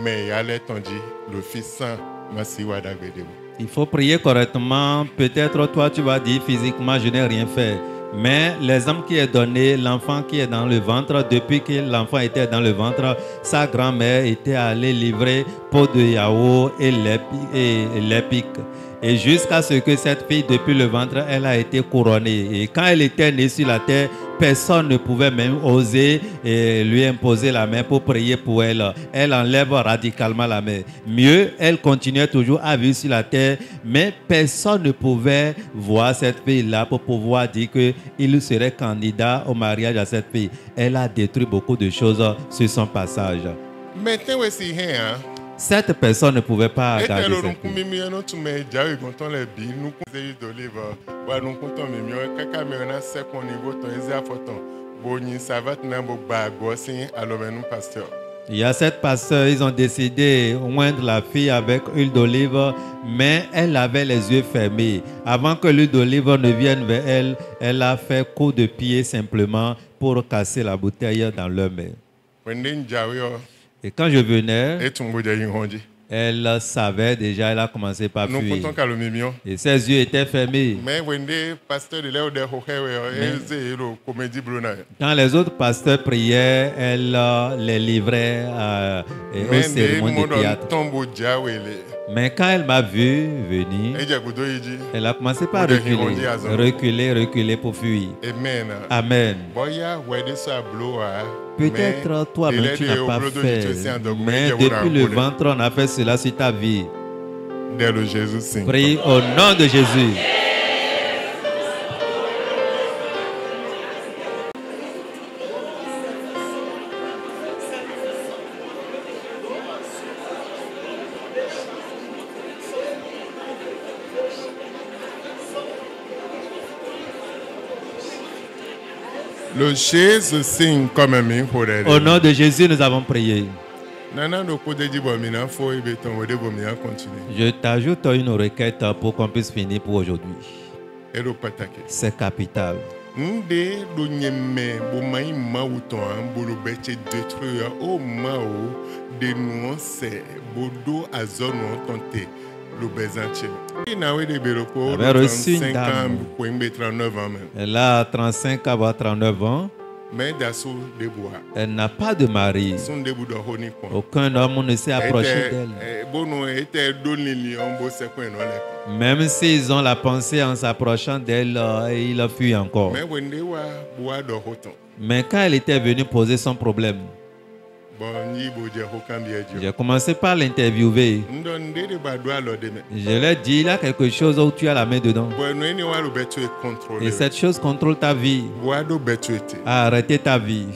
mɛ yalɛ tɔn dzi lo fi san ma si wa dagbe de bo. Il faut prier correctement. Peut-être toi, tu vas dire physiquement, je n'ai rien fait. Mais l'exemple qui est donné, l'enfant qui est dans le ventre, depuis que l'enfant était dans le ventre, sa grand-mère était allée livrer pot de yaourt et l'épic. Et jusqu'à ce que cette fille, depuis le ventre, elle a été couronnée. Et quand elle était née sur la terre, personne ne pouvait même oser eh, lui imposer la main pour prier pour elle. Elle enlève radicalement la main. Mieux, elle continuait toujours à vivre sur la terre, mais personne ne pouvait voir cette fille-là pour pouvoir dire qu'il serait candidat au mariage à cette fille. Elle a détruit beaucoup de choses sur son passage. mɛ Cette personne ne pouvait pas garder cette pasteur. Il y a sept pasteurs, ils ont décidé de oindre la fille avec huile d'olive, mais elle avait les yeux fermés. Avant que l'huile d'olive ne vienne vers elle, elle a fait coup de pied simplement pour casser la bouteille dans leur main. Et quand je venais, elle savait déjà, elle a commencé par fuir. Et ses yeux étaient fermés. Mais. Quand les autres pasteurs priaient, elle euh, les livrait euh, ne cérémonies de théâtre. Mais quand elle m'a vu venir. Elle a commencé par reculer, reculer, reculer pour fuir. Amen. Bloa. Peut-être toi-même tu n'as pas fait, mais depuis le ventre, on a fait cela sur ta vie. Prie au nom de Jésus. Au nom de Jésus, nous avons prié. Je t'ajoute une requête pour qu'on puisse finir pour aujourd'hui. C'est capital. Ko Avait reçu une 35 ans dame. ko n bɛ 39 ans mɛ Elle a 35 à 39 ans. Elle n'a pas de mari. Aucun homme ne s'est approché d'elle. kɔn. Même s'ils ont la pensée en s'approchant d'elle, euh, il a fui encore. Mais quand elle était venue poser son problème, j'ai commencé par l'interviewer. Je lui ai dit, il y a quelque chose où tu as la main dedans. contrôler. Et cette chose contrôle ta vie, Boa do bɛtu ete. a arrêté ta vie.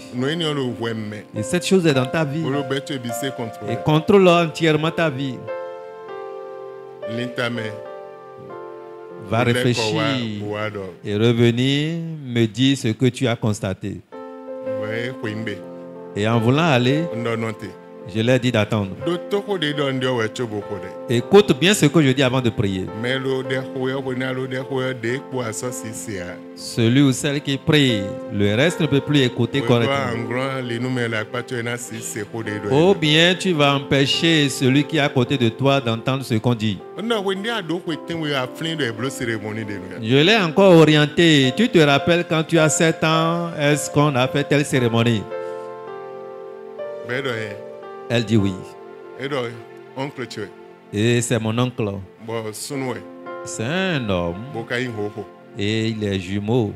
Et cette chose est dans ta vie. Se Et contrôle. entièrement ta vie. Va réfléchir et revenir me dire ce que tu as constaté. Et en voulant aller. Je leur dis d'attendre. Écoute bien ce que je dis avant de prier. Celui ou celle qui prie, le reste ne peut plus écouter correctement. Ou bien tu vas empêcher celui qui est à côté de toi d'entendre ce qu'on dit. Je l'ai encore orienté. Tu te rappelles quand tu as 7 ans, est-ce qu'on a fait telle cérémonie? Elle dit oui. Et c'est mon oncle. C'est un homme et il est jumeau.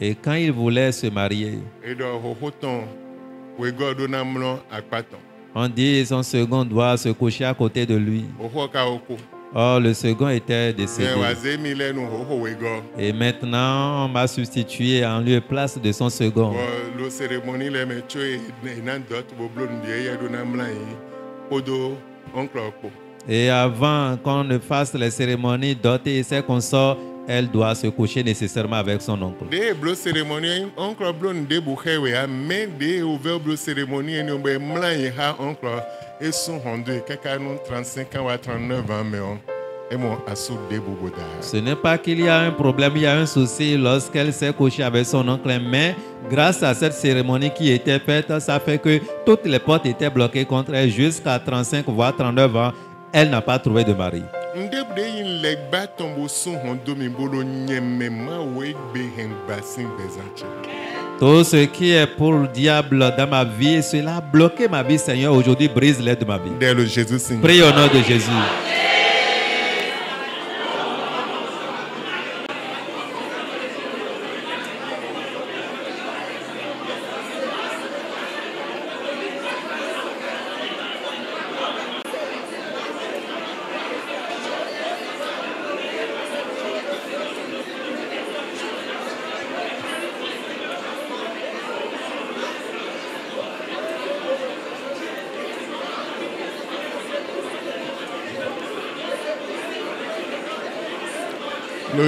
Et quand il voulait se marier, on dit son second doit se coucher à côté de lui. Or, le second était décédé. Et maintenant, on m'a substitué en lieu et place de son second. Et avant qu'on ne fasse les cérémonies dotées et ses consorts, elle doit se coucher nécessairement avec son oncle. Ce n'est pas qu'il y a un problème, il y a un souci lorsqu'elle s'est couchée avec son oncle, mais grâce à cette cérémonie qui était faite, ça fait que toutes les portes étaient bloquées contre elle jusqu'à 35 voire 39 ans. Elle n'a pas trouvé de mari. Le. Tout ce qui est pour le diable dans ma vie, cela a bloqué ma vie, Seigneur. Aujourd'hui, brise-les de ma vie. dɛ lo jésus. Prie au nom de Jésus.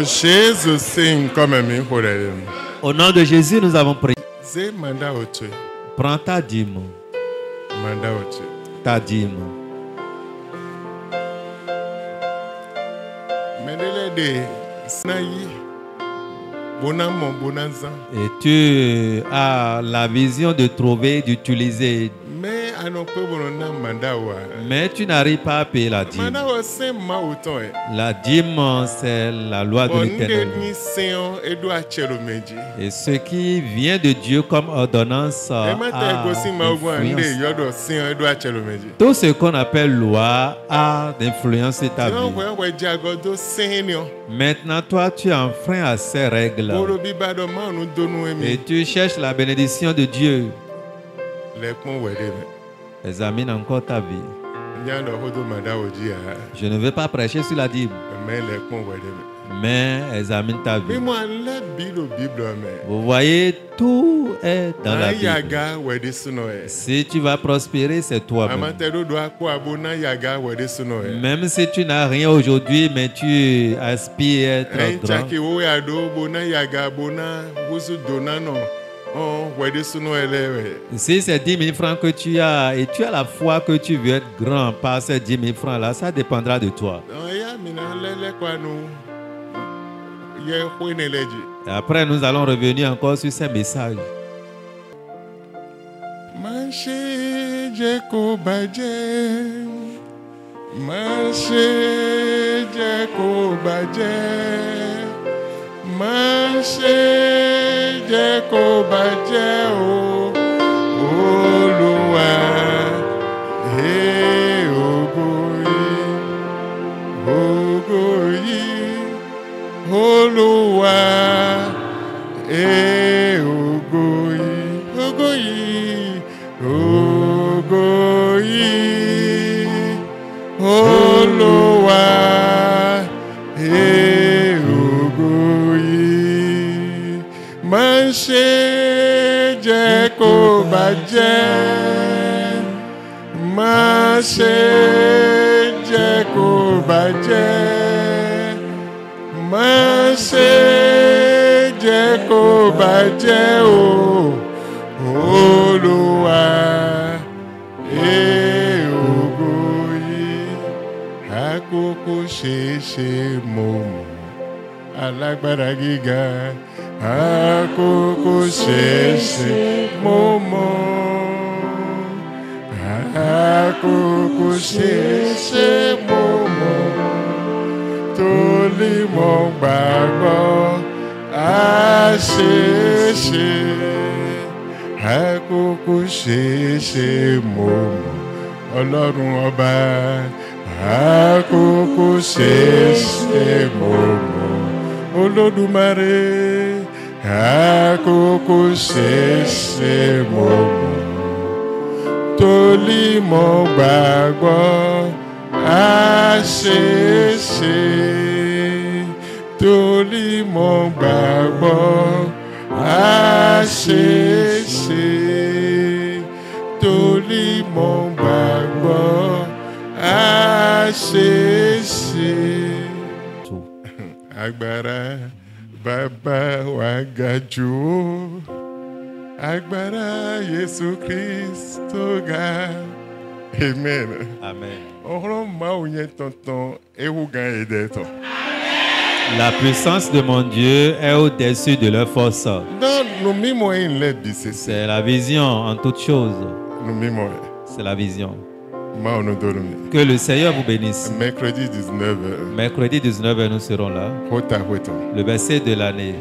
Lo jésus sin kɔmɛ mi ko ɖe ɖe mu. Au nom de Jésus, nous avons prié. Prends ta dîme, ta dîme. Et tu as la vision de trouver, d'utiliser, mais tu n'arrives pas à payer la dîme. La dîme, c'est la loi de l'éternel. Et ce qui vient de Dieu comme ordonnance a. Tout ce qu'on appelle loi a d'influence ta vie. Maintenant, toi, tu enfreins à ces règles. Et tu cherches la bénédiction de Dieu. Examine encore ta vie. Je ne veux pas prêcher sur la mɛ. mais examine ta vie. bible. Vous voyez, tout est dans la Bible. ẹ̀. Si tu vas prospérer, c'est toi-même. ẹ̀. Même si tu n'as rien aujourd'hui, mais tu aspires à être grand. Wẹ̀. Si c'est 10 000 francs que tu as et tu as la foi que tu veux être grand par ces 10 000 francs-là, ça dépendra de toi. Et après, nous allons revenir encore sur ces messages. má ṣe jẹ́ kó bàjẹ́ o Olúwa ẹ ògo yìí ògo yìí Olúwa ẹ. Olúwa. ń ṣe jẹ́ kó bàjẹ́. Má ṣe jẹ́ kó bàjẹ́. Má ṣe jẹ́ kó bàjẹ́ o Olúwa e èèwògo yìí. Àkókò ṣeéṣe mo alágbára gíga àkókò ṣeéṣe mo mọ̀. Àkókò ṣeéṣe mo mọ̀. Torí mo gbàgbọ́ àṣeéṣe àkókò ṣeéṣe mo mọ̀. Ọlọ́run ọba àkókò ṣeéṣe mo mọ̀. Olódùmarè àkókò ṣeéṣe mo mọ̀. Torí mo gbàgbọ́ àṣeéṣe torí mo gbàgbọ́ àṣeéṣe torí mo gbàgbọ́ àṣeéṣe. agbára bàbá wa ga jù ó agbára Jésù Kristo ga amen. Amen. ọ̀rọ̀ máa ò yẹn tọ̀ntàn ewu gan èdè tán. La puissance de mon Dieu est au-dessus de leur force. C'est la vision en toutes choses. nu mímọ́ yìí C'est la vision. Que le Seigneur vous bénisse. mercredi 19 Mercredi 19, nous serons là. Le verset de l'année.